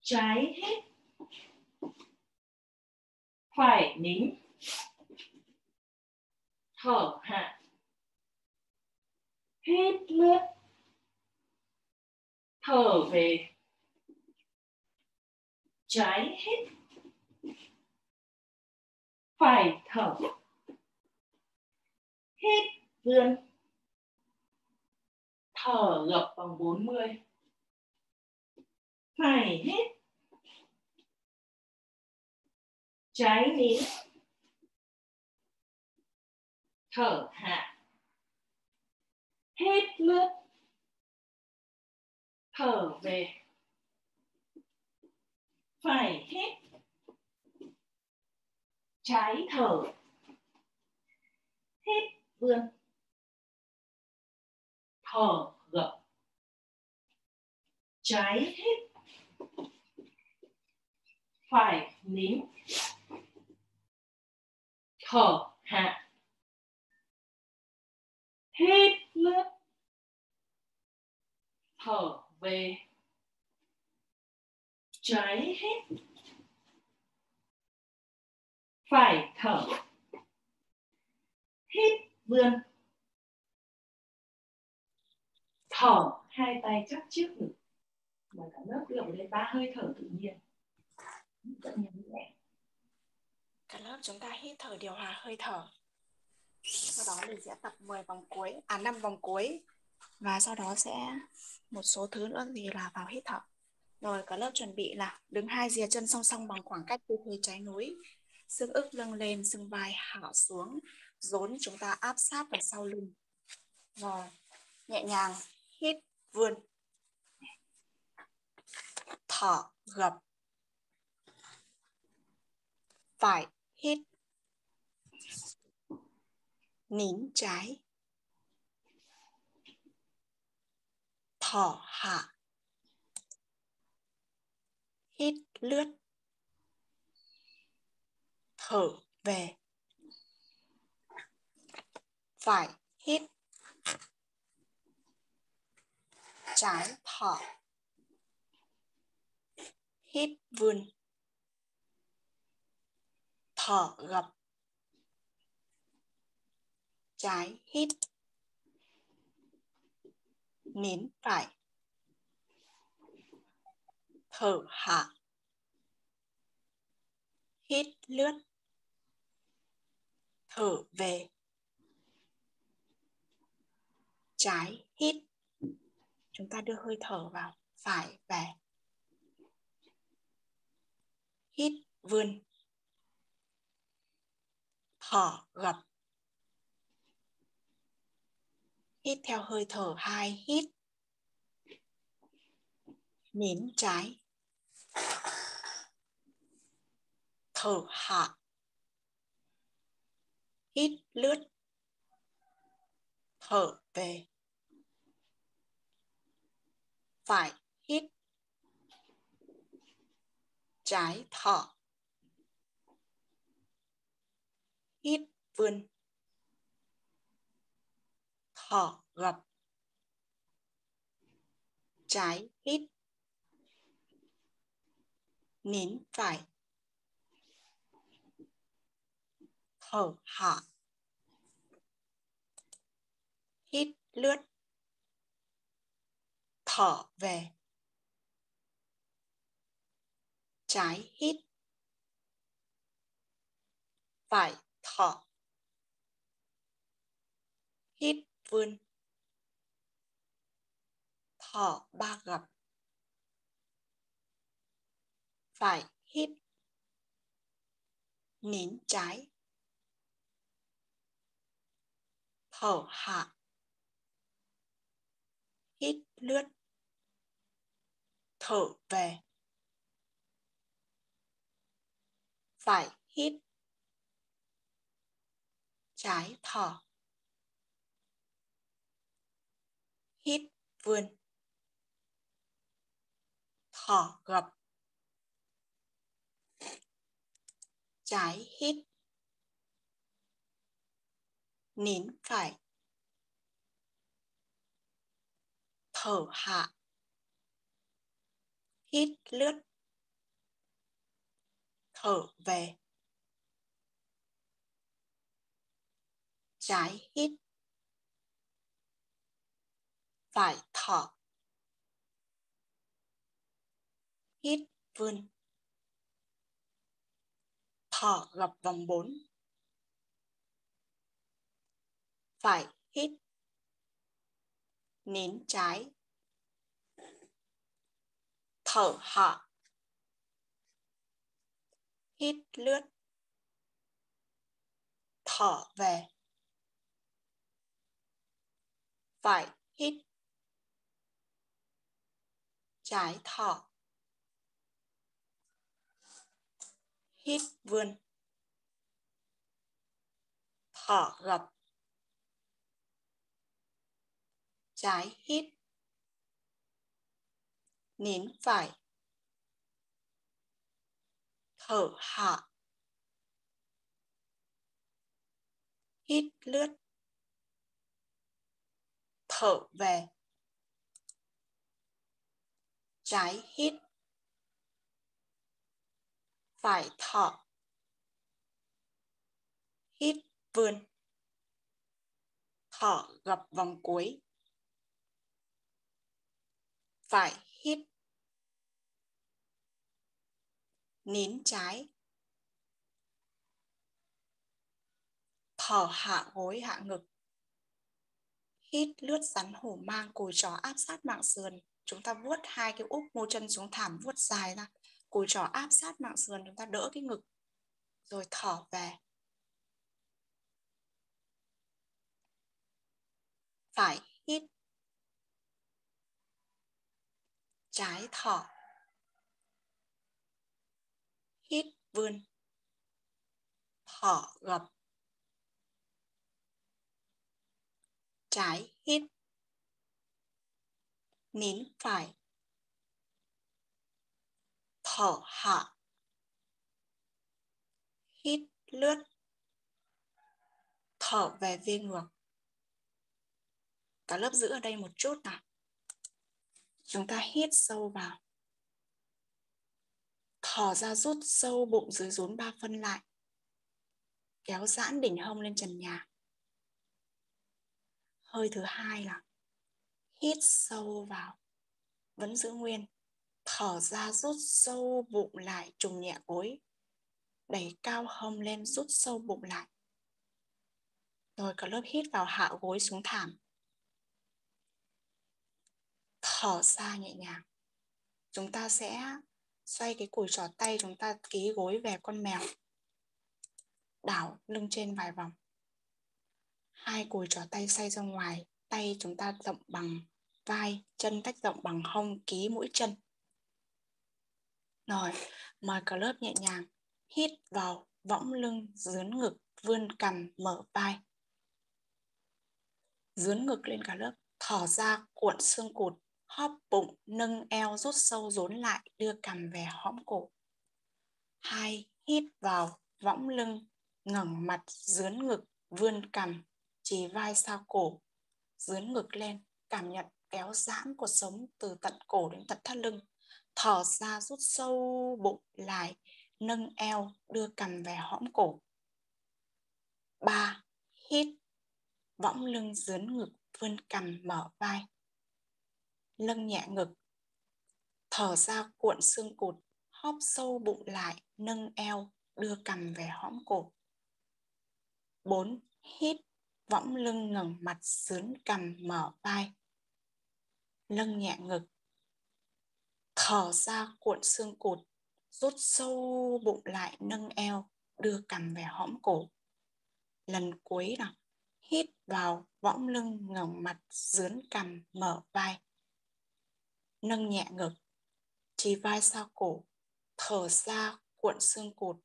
Trái hít phải nín. Thở hạ. Hít lướt thở về. Trái hít. Phải thở. Hít vươn. Thở gập bằng 40 phải hít. Trái nín thở hạ. Hít nước. Thở về. Phải hít trái thở. Hít vươn thở gập. Trái hít phải nín thở hạ. Hít lướt thở về. Trái hít phải thở. Hít vươn thở hai tay chắp trước ngực. Và cả lớp đưa lên ba hơi thở tự nhiên. Rất nhẹ nhàng cả lớp chúng ta hít thở, điều hòa hơi thở. Sau đó mình sẽ tập 10 vòng cuối à 5 vòng cuối. Và sau đó sẽ một số thứ nữa thì là vào hít thở. Rồi, cả lớp chuẩn bị là đứng hai dìa chân song song bằng khoảng cách tư thế trái núi. Xương ức lưng lên, xương vai hạ xuống rốn chúng ta áp sát vào sau lưng. Rồi, nhẹ nhàng hít vươn. Thở gập. Phải hít nín trái. Thở hạ. Hít lướt. Thở về. Phải hít. Trái thở hít vươn thở gập trái hít. Nín phải. Thở hạ. Hít lướt. Thở về. Trái hít. Chúng ta đưa hơi thở vào phải về hít vươn thở gập hít theo hơi thở hai hít. Nín trái. Thở hạ. Hít lướt. Thở về. Phải hít. Trái thở. Hít vươn thở gập trái hít. Nín phải. Thở hạ. Hít lướt. Thở về. Trái hít. Phải thở hít vươn thở ba gập. Phải hít. Nín trái. Thở hạ. Hít lướt. Thở về. Phải hít trái thở hít vươn. Thở gập. Trái hít. Nín phải. Thở hạ. Hít lướt. Thở về. Trái hít. Phải thở. Hít vươn. Thở gập vòng 4 phải hít. Nín trái. Thở hạ. Hít lướt. Thở về. Phải hít trái thở. Hít vươn thở gập. Trái hít. Nín phải. Thở hạ. Hít lướt thở về. Trái hít. Phải thở. Hít vươn. Thở gập vòng cuối. Phải hít. Nín trái. Thở hạ gối, hạ ngực hít, lướt rắn hổ mang, cùi chó áp sát mạng sườn. Chúng ta vuốt hai cái úp mô chân xuống thảm, vuốt dài ra. Cùi chó áp sát mạng sườn, chúng ta đỡ cái ngực, rồi thở về. Phải hít. Trái thở. Hít, vươn. Thở gập. Trái hít nín phải. Thở hạ. Hít lướt. Thở về viên ngược. Cả lớp giữ ở đây một chút nào. Chúng ta hít sâu vào. Thở ra rút sâu bụng dưới rốn ba phân lại. Kéo giãn đỉnh hông lên trần nhà hơi thứ hai là hít sâu vào, vẫn giữ nguyên. Thở ra rút sâu bụng lại, trùng nhẹ gối. Đẩy cao hông lên, rút sâu bụng lại. Rồi cả lớp hít vào, hạ gối xuống thảm. Thở ra nhẹ nhàng. Chúng ta sẽ xoay cái cùi trỏ tay, chúng ta ký gối về con mèo. Đảo lưng trên vài vòng hai cùi trỏ tay xoay ra ngoài, tay chúng ta rộng bằng vai, chân tách rộng bằng hông, ký mũi chân. Rồi, mời cả lớp nhẹ nhàng, hít vào, võng lưng, dướn ngực, vươn cằm, mở vai. Dướn ngực lên cả lớp, thở ra, cuộn xương cụt, hóp bụng, nâng eo, rút sâu, rốn lại, đưa cằm về hõm cổ. Hai, hít vào, võng lưng, ngẩng mặt, dướn ngực, vươn cằm chỉ vai sau cổ dướn ngực lên, cảm nhận kéo giãn cuộc sống từ tận cổ đến tận thắt lưng. Thở ra rút sâu bụng lại, nâng eo đưa cằm về hõm cổ. Ba, hít, võng lưng dướn ngực vươn cằm mở vai. Lưng nhẹ ngực, thở ra cuộn xương cụt, hóp sâu bụng lại, nâng eo đưa cằm về hõm cổ. 4. Hít võng lưng ngẩng mặt dướn cằm mở vai nâng nhẹ ngực thở ra cuộn xương cụt, rút sâu bụng lại nâng eo, đưa cằm về hõm cổ. Lần cuối nào hít vào võng lưng ngẩng mặt dướn cằm mở vai, nâng nhẹ ngực, chỉ vai sau cổ, thở ra cuộn xương cụt,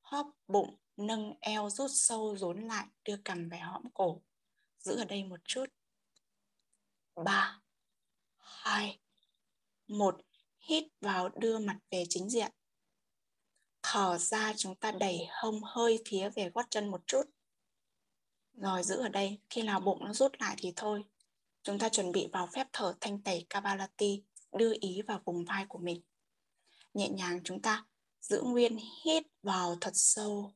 hóp bụng nâng eo, rút sâu, rốn lại, đưa cằm về hõm cổ. Giữ ở đây một chút. Ba, hai, một, hít vào, đưa mặt về chính diện. Thở ra, chúng ta đẩy hông hơi phía về gót chân một chút. Rồi giữ ở đây, khi nào bụng nó rút lại thì thôi. Chúng ta chuẩn bị vào phép thở thanh tẩy Kabalati đưa ý vào vùng vai của mình. Nhẹ nhàng chúng ta giữ nguyên, hít vào thật sâu.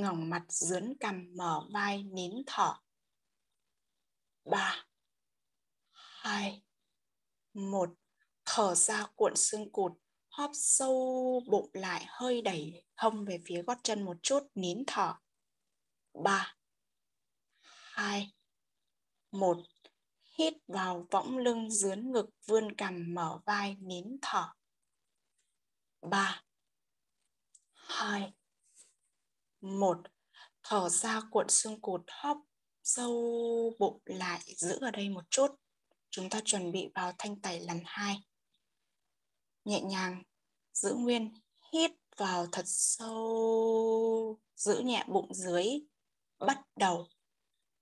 ngẩng mặt dướn cằm mở vai nín thở. Ba. Hai. Một. Thở ra cuộn xương cụt, hóp sâu bụng lại hơi đẩy hông về phía gót chân một chút, nín thở. Ba. Hai. Một. Hít vào võng lưng dướn ngực, vươn cằm mở vai nín thở. Ba. Hai một thở ra cuộn xương cột hấp sâu bụng lại giữ ở đây một chút chúng ta chuẩn bị vào thanh tẩy lần hai nhẹ nhàng giữ nguyên hít vào thật sâu giữ nhẹ bụng dưới bắt đầu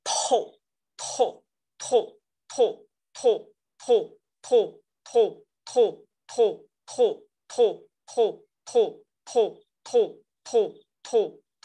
thổ thổ thổ thổ thổ thổ thổ thổ thổ thổ thổ thổ thổ thổ thổ thổ thổ thổ thổ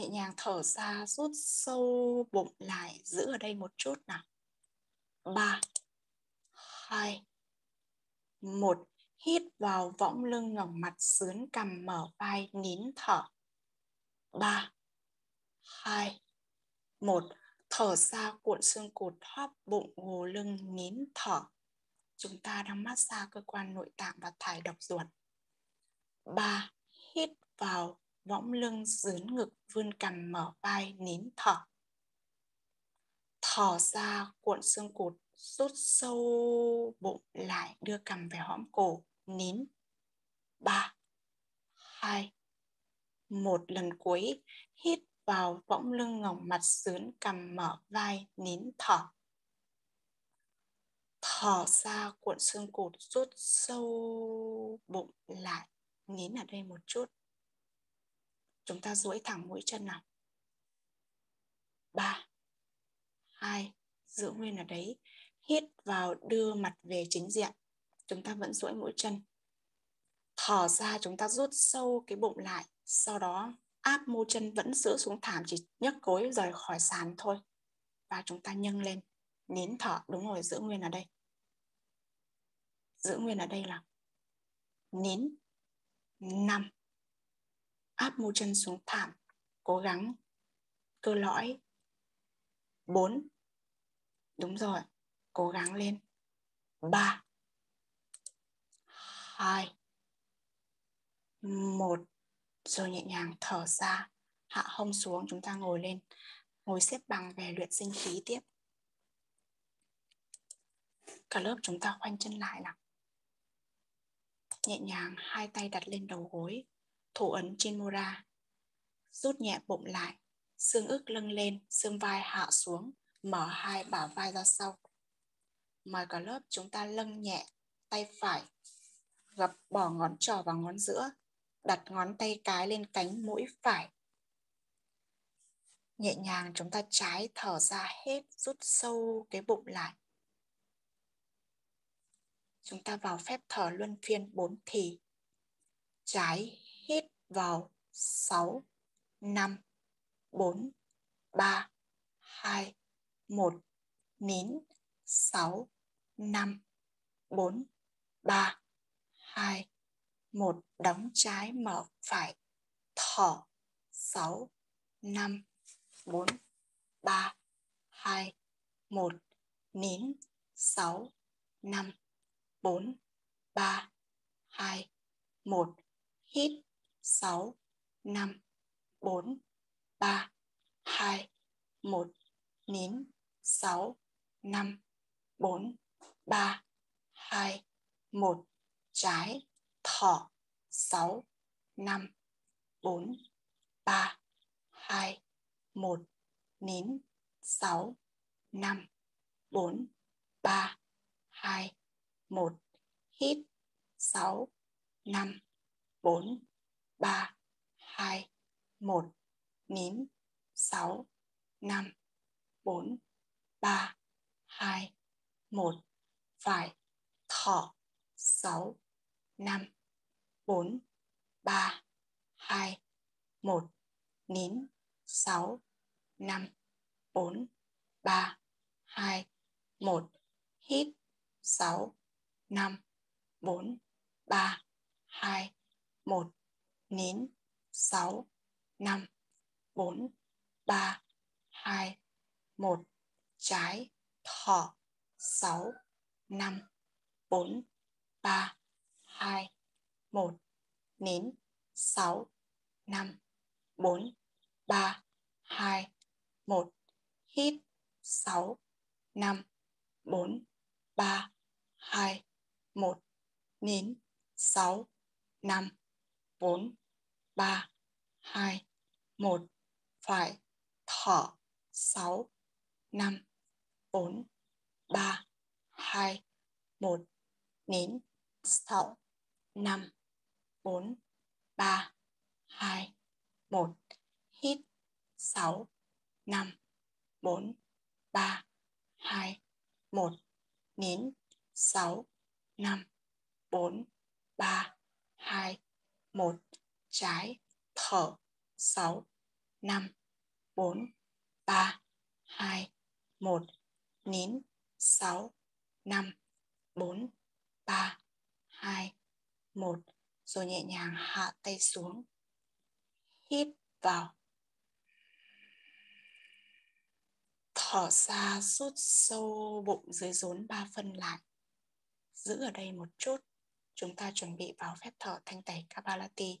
nhẹ nhàng thở ra, rút sâu bụng lại, giữ ở đây một chút nào. Ba, hai, một, hít vào võng lưng ngẩng mặt sướn cằm mở vai, nín thở. Ba, hai, một, thở ra, cuộn xương cột hóp bụng gù lưng, nín thở. Chúng ta đang massage cơ quan nội tạng và thải độc ruột. Ba, hít vào võng lưng dướn ngực vươn cằm mở vai, nín thở. Thở ra cuộn xương cụt, rút sâu bụng lại, đưa cằm về hõm cổ, nín. Ba, hai, một, lần cuối, hít vào võng lưng ngẩng mặt sướn cằm mở vai, nín thở. Thở ra cuộn xương cụt, rút sâu bụng lại, nín ở đây một chút chúng ta duỗi thẳng mũi chân nào. Ba, hai, giữ nguyên ở đấy. Hít vào, đưa mặt về chính diện. Chúng ta vẫn duỗi mũi chân. Thở ra, chúng ta rút sâu cái bụng lại. Sau đó, áp mu chân vẫn giữ xuống thảm, chỉ nhấc gối rời khỏi sàn thôi. Và chúng ta nhân lên. Nín thở, đúng rồi, giữ nguyên ở đây. Giữ nguyên ở đây là nín. Năm áp mu chân xuống thảm, cố gắng, cơ lõi. Bốn. Đúng rồi, cố gắng lên. Ba. Hai. Một. Rồi nhẹ nhàng thở ra, hạ hông xuống, chúng ta ngồi lên. Ngồi xếp bằng về luyện sinh khí tiếp. Cả lớp chúng ta khoanh chân lại nào. Nhẹ nhàng hai tay đặt lên đầu gối thủ ấn trên mora rút nhẹ bụng lại, xương ức lưng lên, xương vai hạ xuống, mở hai bả vai ra sau. Mời cả lớp chúng ta lưng nhẹ tay phải, gập bỏ ngón trỏ vào ngón giữa, đặt ngón tay cái lên cánh mũi phải. Nhẹ nhàng chúng ta trái thở ra hết, rút sâu cái bụng lại. Chúng ta vào phép thở luân phiên bốn thì. Trái vào 6 5 4 3 2 1 nín 6 5 4 3 2 1 đóng trái mở phải, thở 6 5 4 3 2 1 nín 6 5 4 3 2 1 hít 6 5 4 3 2 1 nín 6 5 4 3 2 1 trái thỏ, 6 5 4 3 2 1 nín 6 5 4 3 2 1 hít 6 5 4 3 2 1 nín 6 5 4 3 2 1 phải thở 6 5 4 3 2 1 nín 6 5 4 3 2 1 hít 6, 5, 4, 3, 2, 1. Nín 6, 5, 4, 3, 2, 1. Trái thở 6, 5, 4, 3, 2, 1. Nín 6, 5, 4, 3, 2, 1. Hít 6, 5, 4, 3, 2, 1. Nín 6, 5, 4, 3, 2, 1. Phải thở 6, 5, 4, 3, 2, 1. Nín 6, 5, 4, 3, 2, 1. Hít 6, 5, 4, 3, 2, 1. Nín 6, 5, 4, 3, 2, 1. Trái thở 6, 5, 4, 3, 2, 1. Nín 6, 5, 4, 3, 2, 1. Rồi nhẹ nhàng hạ tay xuống. Hít vào. Thở ra rút sâu bụng dưới rốn 3 phân lại. Giữ ở đây một chút. Chúng ta chuẩn bị vào phép thở thanh tẩy Kapalati.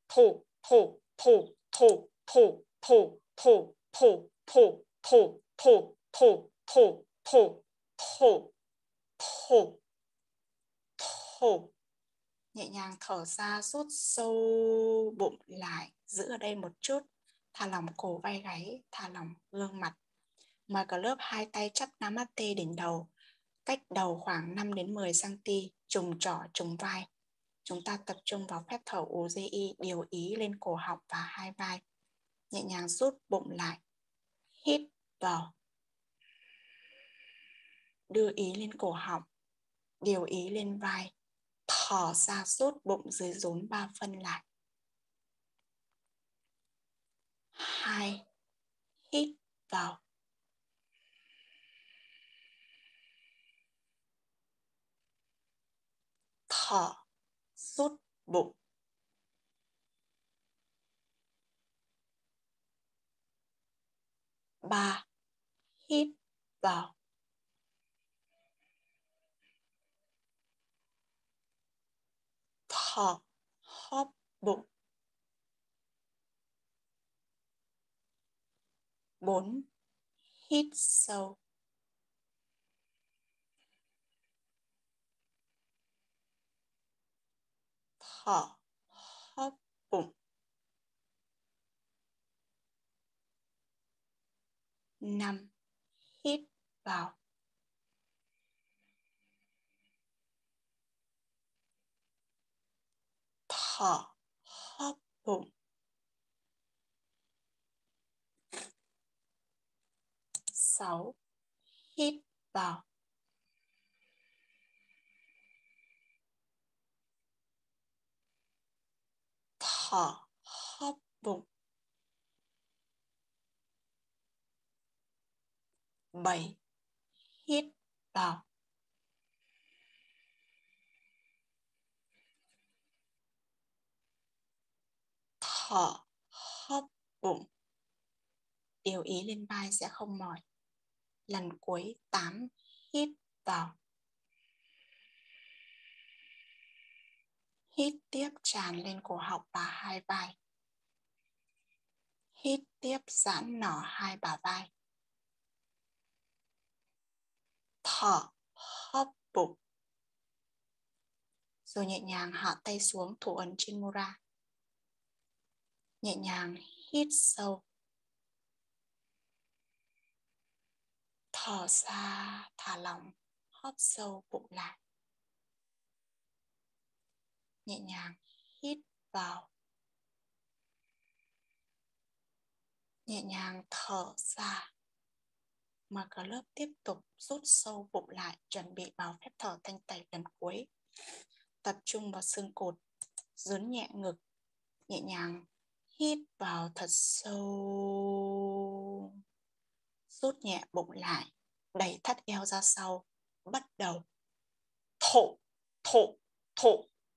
thổ, thổ, thổ, thổ, thổ, thổ, thổ, thổ, thổ, thổ, thổ, thổ, thổ, thổ, thổ, thổ, thổ. Nhẹ nhàng thở ra rút sâu bụng lại, giữ ở đây một chút, thả lỏng cổ vai gáy, thả lỏng gương mặt. Mời cả lớp hai tay chắp Namaste đỉnh đầu, cách đầu khoảng 5 đến 10 cm, trùng trỏ trùng vai. Chúng ta tập trung vào phép thở UZI, điều ý lên cổ họng và hai vai. Nhẹ nhàng rút bụng lại. Hít vào. Đưa ý lên cổ họng. Điều ý lên vai. Thở ra rút bụng dưới rốn ba phân lại. Hai. Hít vào. Thở sốt bụng. Ba. Hít vào. Thở hóp bụng. Bốn. Hít sâu. Thở hóp bụng năm hít vào。Thở hóp bụng。Sáu hít vào。Thở hóp bụng. Bảy, hít vào. Thở hấp bụng. Điều ý lên vai sẽ không mỏi. Lần cuối tám, hít vào. Hít tiếp tràn lên cổ họng và hai vai. Hít tiếp giãn nở hai bả vai. Thở, hấp bụng. Rồi nhẹ nhàng hạ tay xuống thủ ấn trên mura. Nhẹ nhàng hít sâu. Thở ra, thả lỏng, hấp sâu bụng lại. Nhẹ nhàng hít vào. Nhẹ nhàng thở ra. Mà cả lớp tiếp tục rút sâu bụng lại, chuẩn bị vào phép thở thanh tẩy lần cuối. Tập trung vào xương cột, dướn nhẹ ngực, nhẹ nhàng hít vào thật sâu rút nhẹ bụng lại đẩy thắt eo ra sau bắt đầu thổ thổ thổ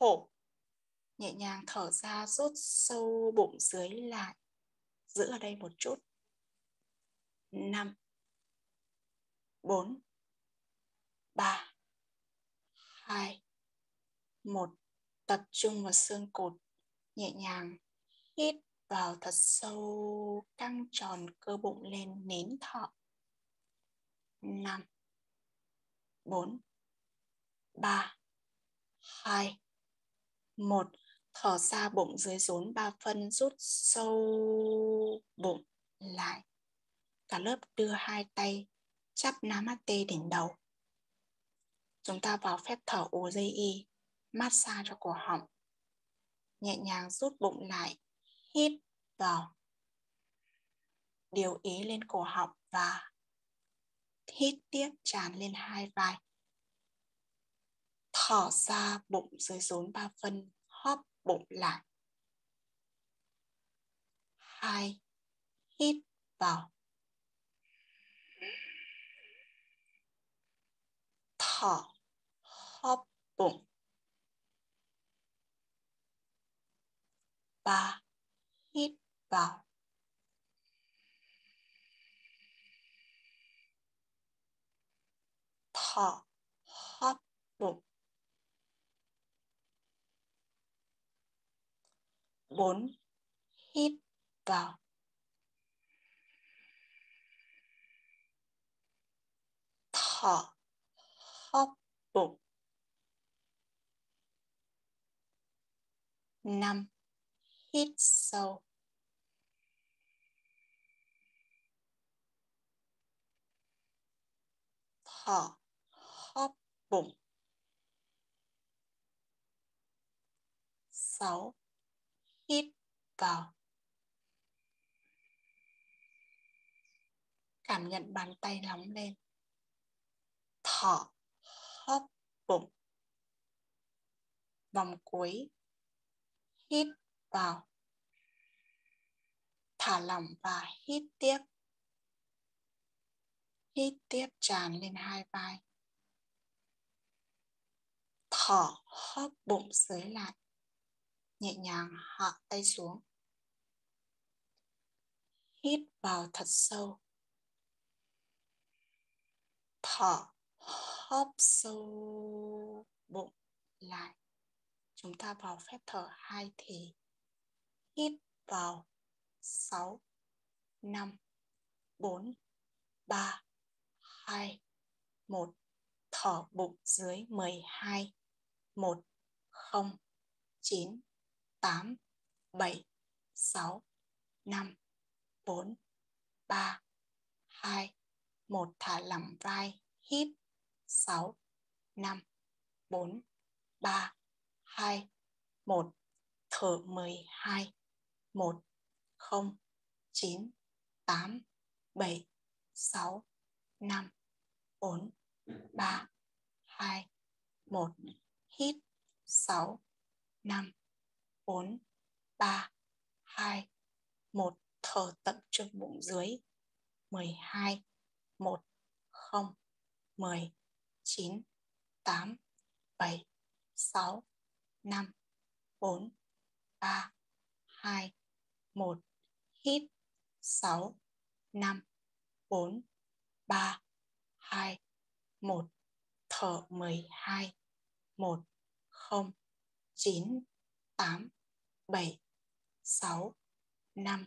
hổ, nhẹ nhàng thở ra rút sâu bụng dưới lại. Giữ ở đây một chút. Năm. Bốn. Ba. Hai. Một. Tập trung vào xương cột. Nhẹ nhàng hít vào thật sâu căng tròn cơ bụng lên nến thọ. Năm. Bốn. Ba. Hai một, thở ra bụng dưới rốn ba phân, rút sâu bụng lại. Cả lớp đưa hai tay, chắp namaste đỉnh đầu. Chúng ta vào phép thở UJI massage cho cổ họng. Nhẹ nhàng rút bụng lại, hít vào. Điều ý lên cổ họng và hít tiếp, tràn lên hai vai thở ra bụng dưới rốn ba phân, hóp bụng lại. Hai, hít vào. Thở hóp bụng. Ba, hít vào. Thở hóp bụng. Bốn. Hít vào. Thở. Hóp bụng. Năm. Hít sâu. Thở. Hóp bụng. Sáu hít vào cảm nhận bàn tay nóng lên. Thở hóp bụng. Vòng cuối. Hít vào. Thả lỏng và hít tiếp. Hít tiếp tràn lên hai vai. Thở hóp bụng dưới lại nhẹ nhàng hạ tay xuống. Hít vào thật sâu. Thở hóp sâu bụng lại. Chúng ta vào phép thở hai thì hít vào sáu, năm, bốn, ba, hai, một. Thở bụng dưới mười hai, một, không chín tám, bảy, sáu, năm, bốn, ba, hai, một, thả lỏng vai, hít, sáu, năm, bốn, ba, hai, một, thở mười hai, một, không, chín, tám, bảy, sáu, năm, bốn, ba, hai, một, hít, sáu, năm bốn, ba, hai, một thở tận trước bụng dưới. mười hai, một, không. mười chín, tám, bảy, sáu, năm, bốn, ba, hai, một, hít. sáu, năm, bốn, ba, hai, một, thở mười hai, một, không. chín tám bảy, sáu, năm,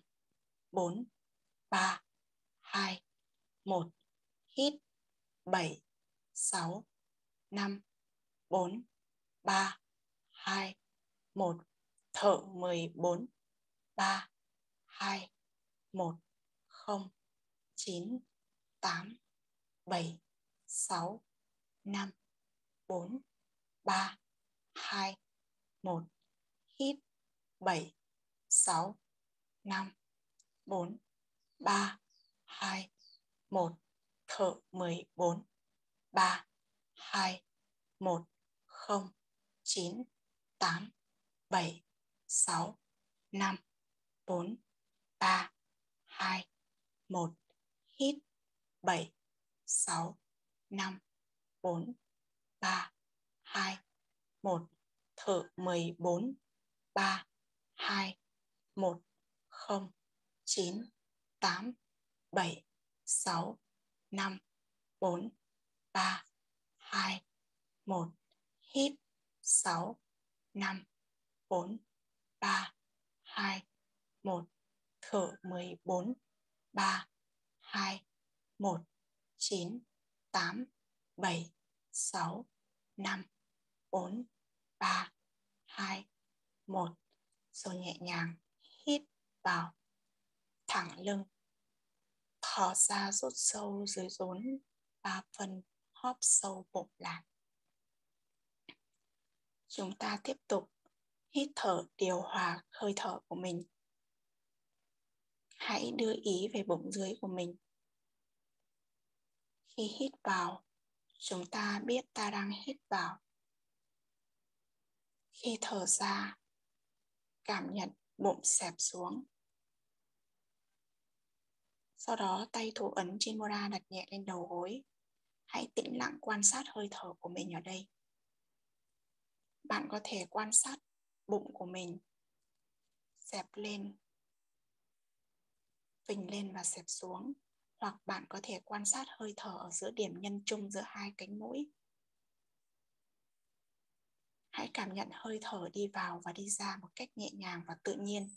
bốn, ba, hai, một. Hít. Bảy, sáu, năm, bốn, ba, hai, một. Thở mười bốn, ba, hai, một. Không, chín, tám, bảy, sáu, năm, bốn, ba, hai, một. Hít bảy, sáu, năm, bốn, ba, hai, một thở mười bốn, ba, hai, một, không, chín, tám, bảy, sáu, năm, bốn, ba, hai, một, hít, bảy, sáu, năm, bốn, ba, hai, một thở mười bốn ba hai, một, không, chín, tám, bảy, sáu, năm, bốn, ba, hai, một, hít, sáu, năm, bốn, ba, hai, một, thở mười bốn, ba, hai, một, chín, tám, bảy, sáu, năm, bốn, ba, hai, một rồi nhẹ nhàng hít vào thẳng lưng thở ra rút sâu dưới rốn và phần hóp sâu bụng lại. Chúng ta tiếp tục hít thở, điều hòa hơi thở của mình. Hãy đưa ý về bụng dưới của mình. Khi hít vào, chúng ta biết ta đang hít vào. Khi thở ra cảm nhận bụng xẹp xuống. Sau đó, tay thủ ấn trên mora đặt nhẹ lên đầu gối. Hãy tĩnh lặng quan sát hơi thở của mình ở đây. Bạn có thể quan sát bụng của mình xẹp lên, phình lên và xẹp xuống. Hoặc bạn có thể quan sát hơi thở ở giữa điểm nhân trung giữa hai cánh mũi hãy cảm nhận hơi thở đi vào và đi ra một cách nhẹ nhàng và tự nhiên.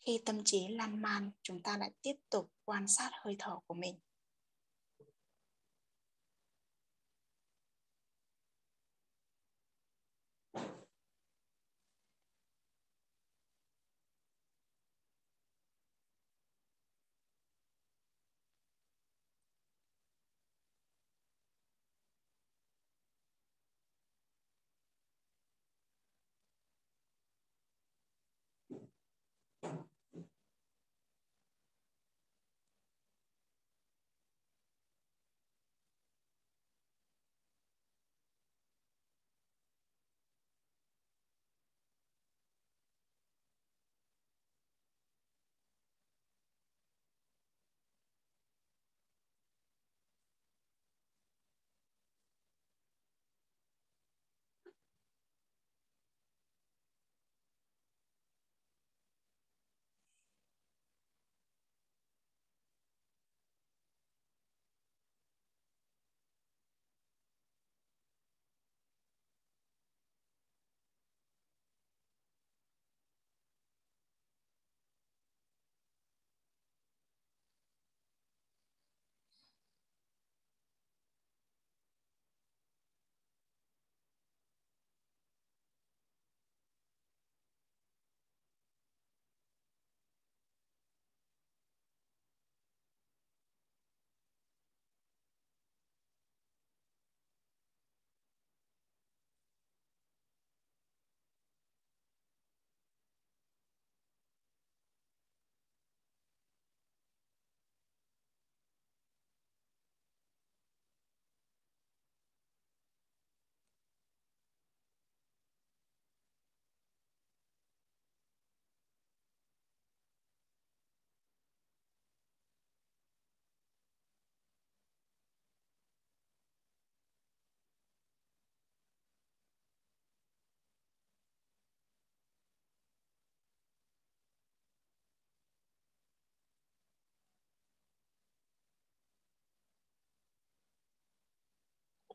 Khi tâm trí lan man, chúng ta lại tiếp tục quan sát hơi thở của mình.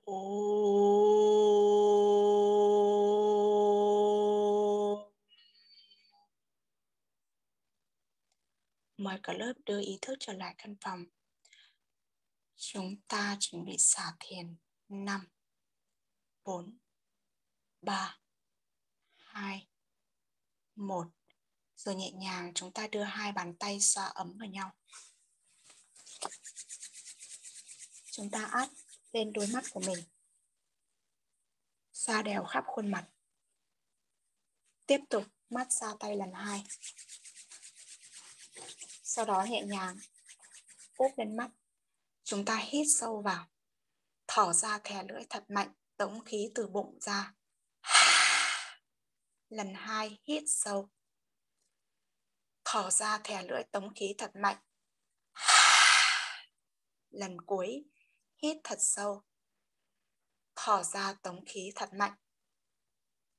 Mời cả lớp đưa ý thức trở lại căn phòng. Chúng ta chuẩn bị xả thiền 5, 4, 3, 2, 1. Rồi nhẹ nhàng chúng ta đưa hai bàn tay xoa ấm vào nhau. Chúng ta áp lên đôi mắt của mình. xa đều khắp khuôn mặt. Tiếp tục mắt xa tay lần hai. Sau đó nhẹ nhàng úp lên mắt. Chúng ta hít sâu vào. Thở ra thè lưỡi thật mạnh, tống khí từ bụng ra. (sighs) Lần hai hít sâu. Thở ra thè lưỡi tống khí thật mạnh. (sighs) Lần cuối hít thật sâu. Thở ra tống khí thật mạnh.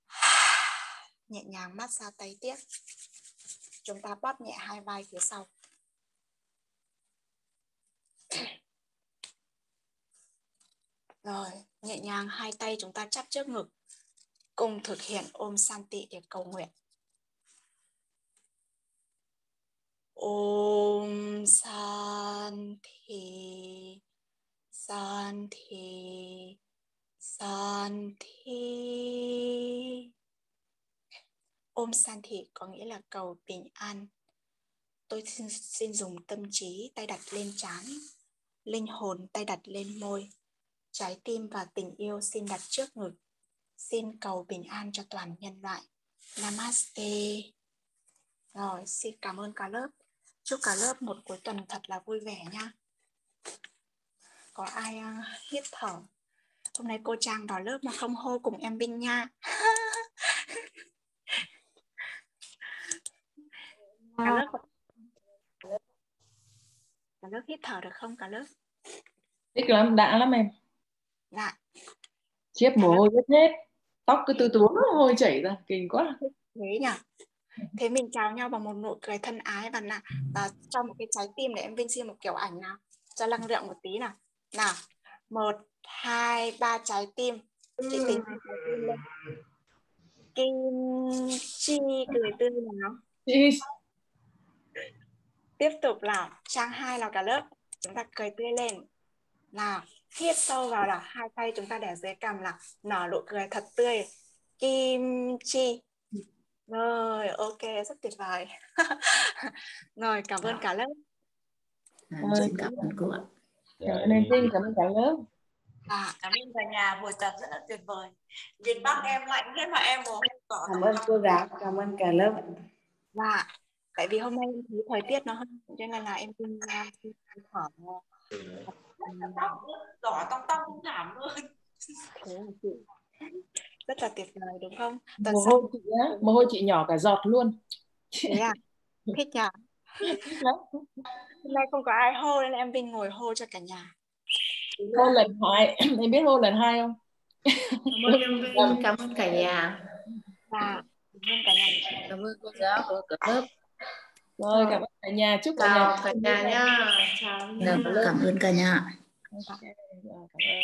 (sighs) Nhẹ nhàng mát xa tay tiếp. Chúng ta bóp nhẹ hai vai phía sau. (clears throat) Rồi, nhẹ nhàng hai tay chúng ta chắp trước ngực. Cùng thực hiện ôm Santi để cầu nguyện. Om Santi Santi Santi Om Santi có nghĩa là cầu bình an. Tôi xin, xin dùng tâm trí tay đặt lên trán, linh hồn tay đặt lên môi, trái tim và tình yêu xin đặt trước ngực. Xin cầu bình an cho toàn nhân loại. Namaste. Rồi, xin cảm ơn cả lớp. Chúc cả lớp một cuối tuần thật là vui vẻ nha. Có ai uh, hít thở? Hôm nay cô Trang vào lớp mà không hô cùng em Vinh nha. (laughs) cả lớp cả lớp hít thở được không cả lớp? Thích lắm, đã lắm em. Dạ. Chiếp mồ hôi hết hết. Tóc cứ từ túm hôi chảy ra, kinh quá. Thế nhỉ? Thế mình chào nhau bằng một nụ cười thân ái và là và cho một cái trái tim để em Vinh xin một kiểu ảnh nào cho năng lượng một tí nào nào một hai ba trái tim. Chị tính trái tim lên. Kim chi cười tươi nào? Tiếp tục nào trang hai là cả lớp. Chúng ta cười tươi lên. Nào hít sâu vào là hai tay chúng ta để dưới cằm là nở nụ cười thật tươi. Kim chi. Rồi ok rất tuyệt vời. (laughs) Rồi cảm ơn cả lớp. À, cảm ơn cô ạ cảm ơn Trinh cảm ơn cả lớp. À. cảm ơn cả nhà buổi tập rất là tuyệt vời. Miền Bắc em lạnh thế mà em mồ hôi cảm ơn cô giáo cảm ơn cả lớp. Dạ tại vì hôm nay em thấy thời tiết nó hơn cho nên là em tin thở đỏ tóc tóc cũng giảm luôn. Rất là tuyệt vời đúng không? Tuần mồ hôi chị á mồ hôi chị nhỏ cả giọt luôn. Thế à thích nhỉ hôm nay không có ai hô nên em Vinh ngồi hô cho cả nhà. Hô lần hai (clears throat) em biết hô lần hai không? Cảm ơn em Vinh cảm ơn cả nhà. Dạ cảm ơn cả nhà. Cảm ơn cô giáo của cả lớp. Rồi cảm ơn cả nhà. Chúc cả chào nhà cả nhà nha. Chào cảm ơn. Cả nhà. Cảm ơn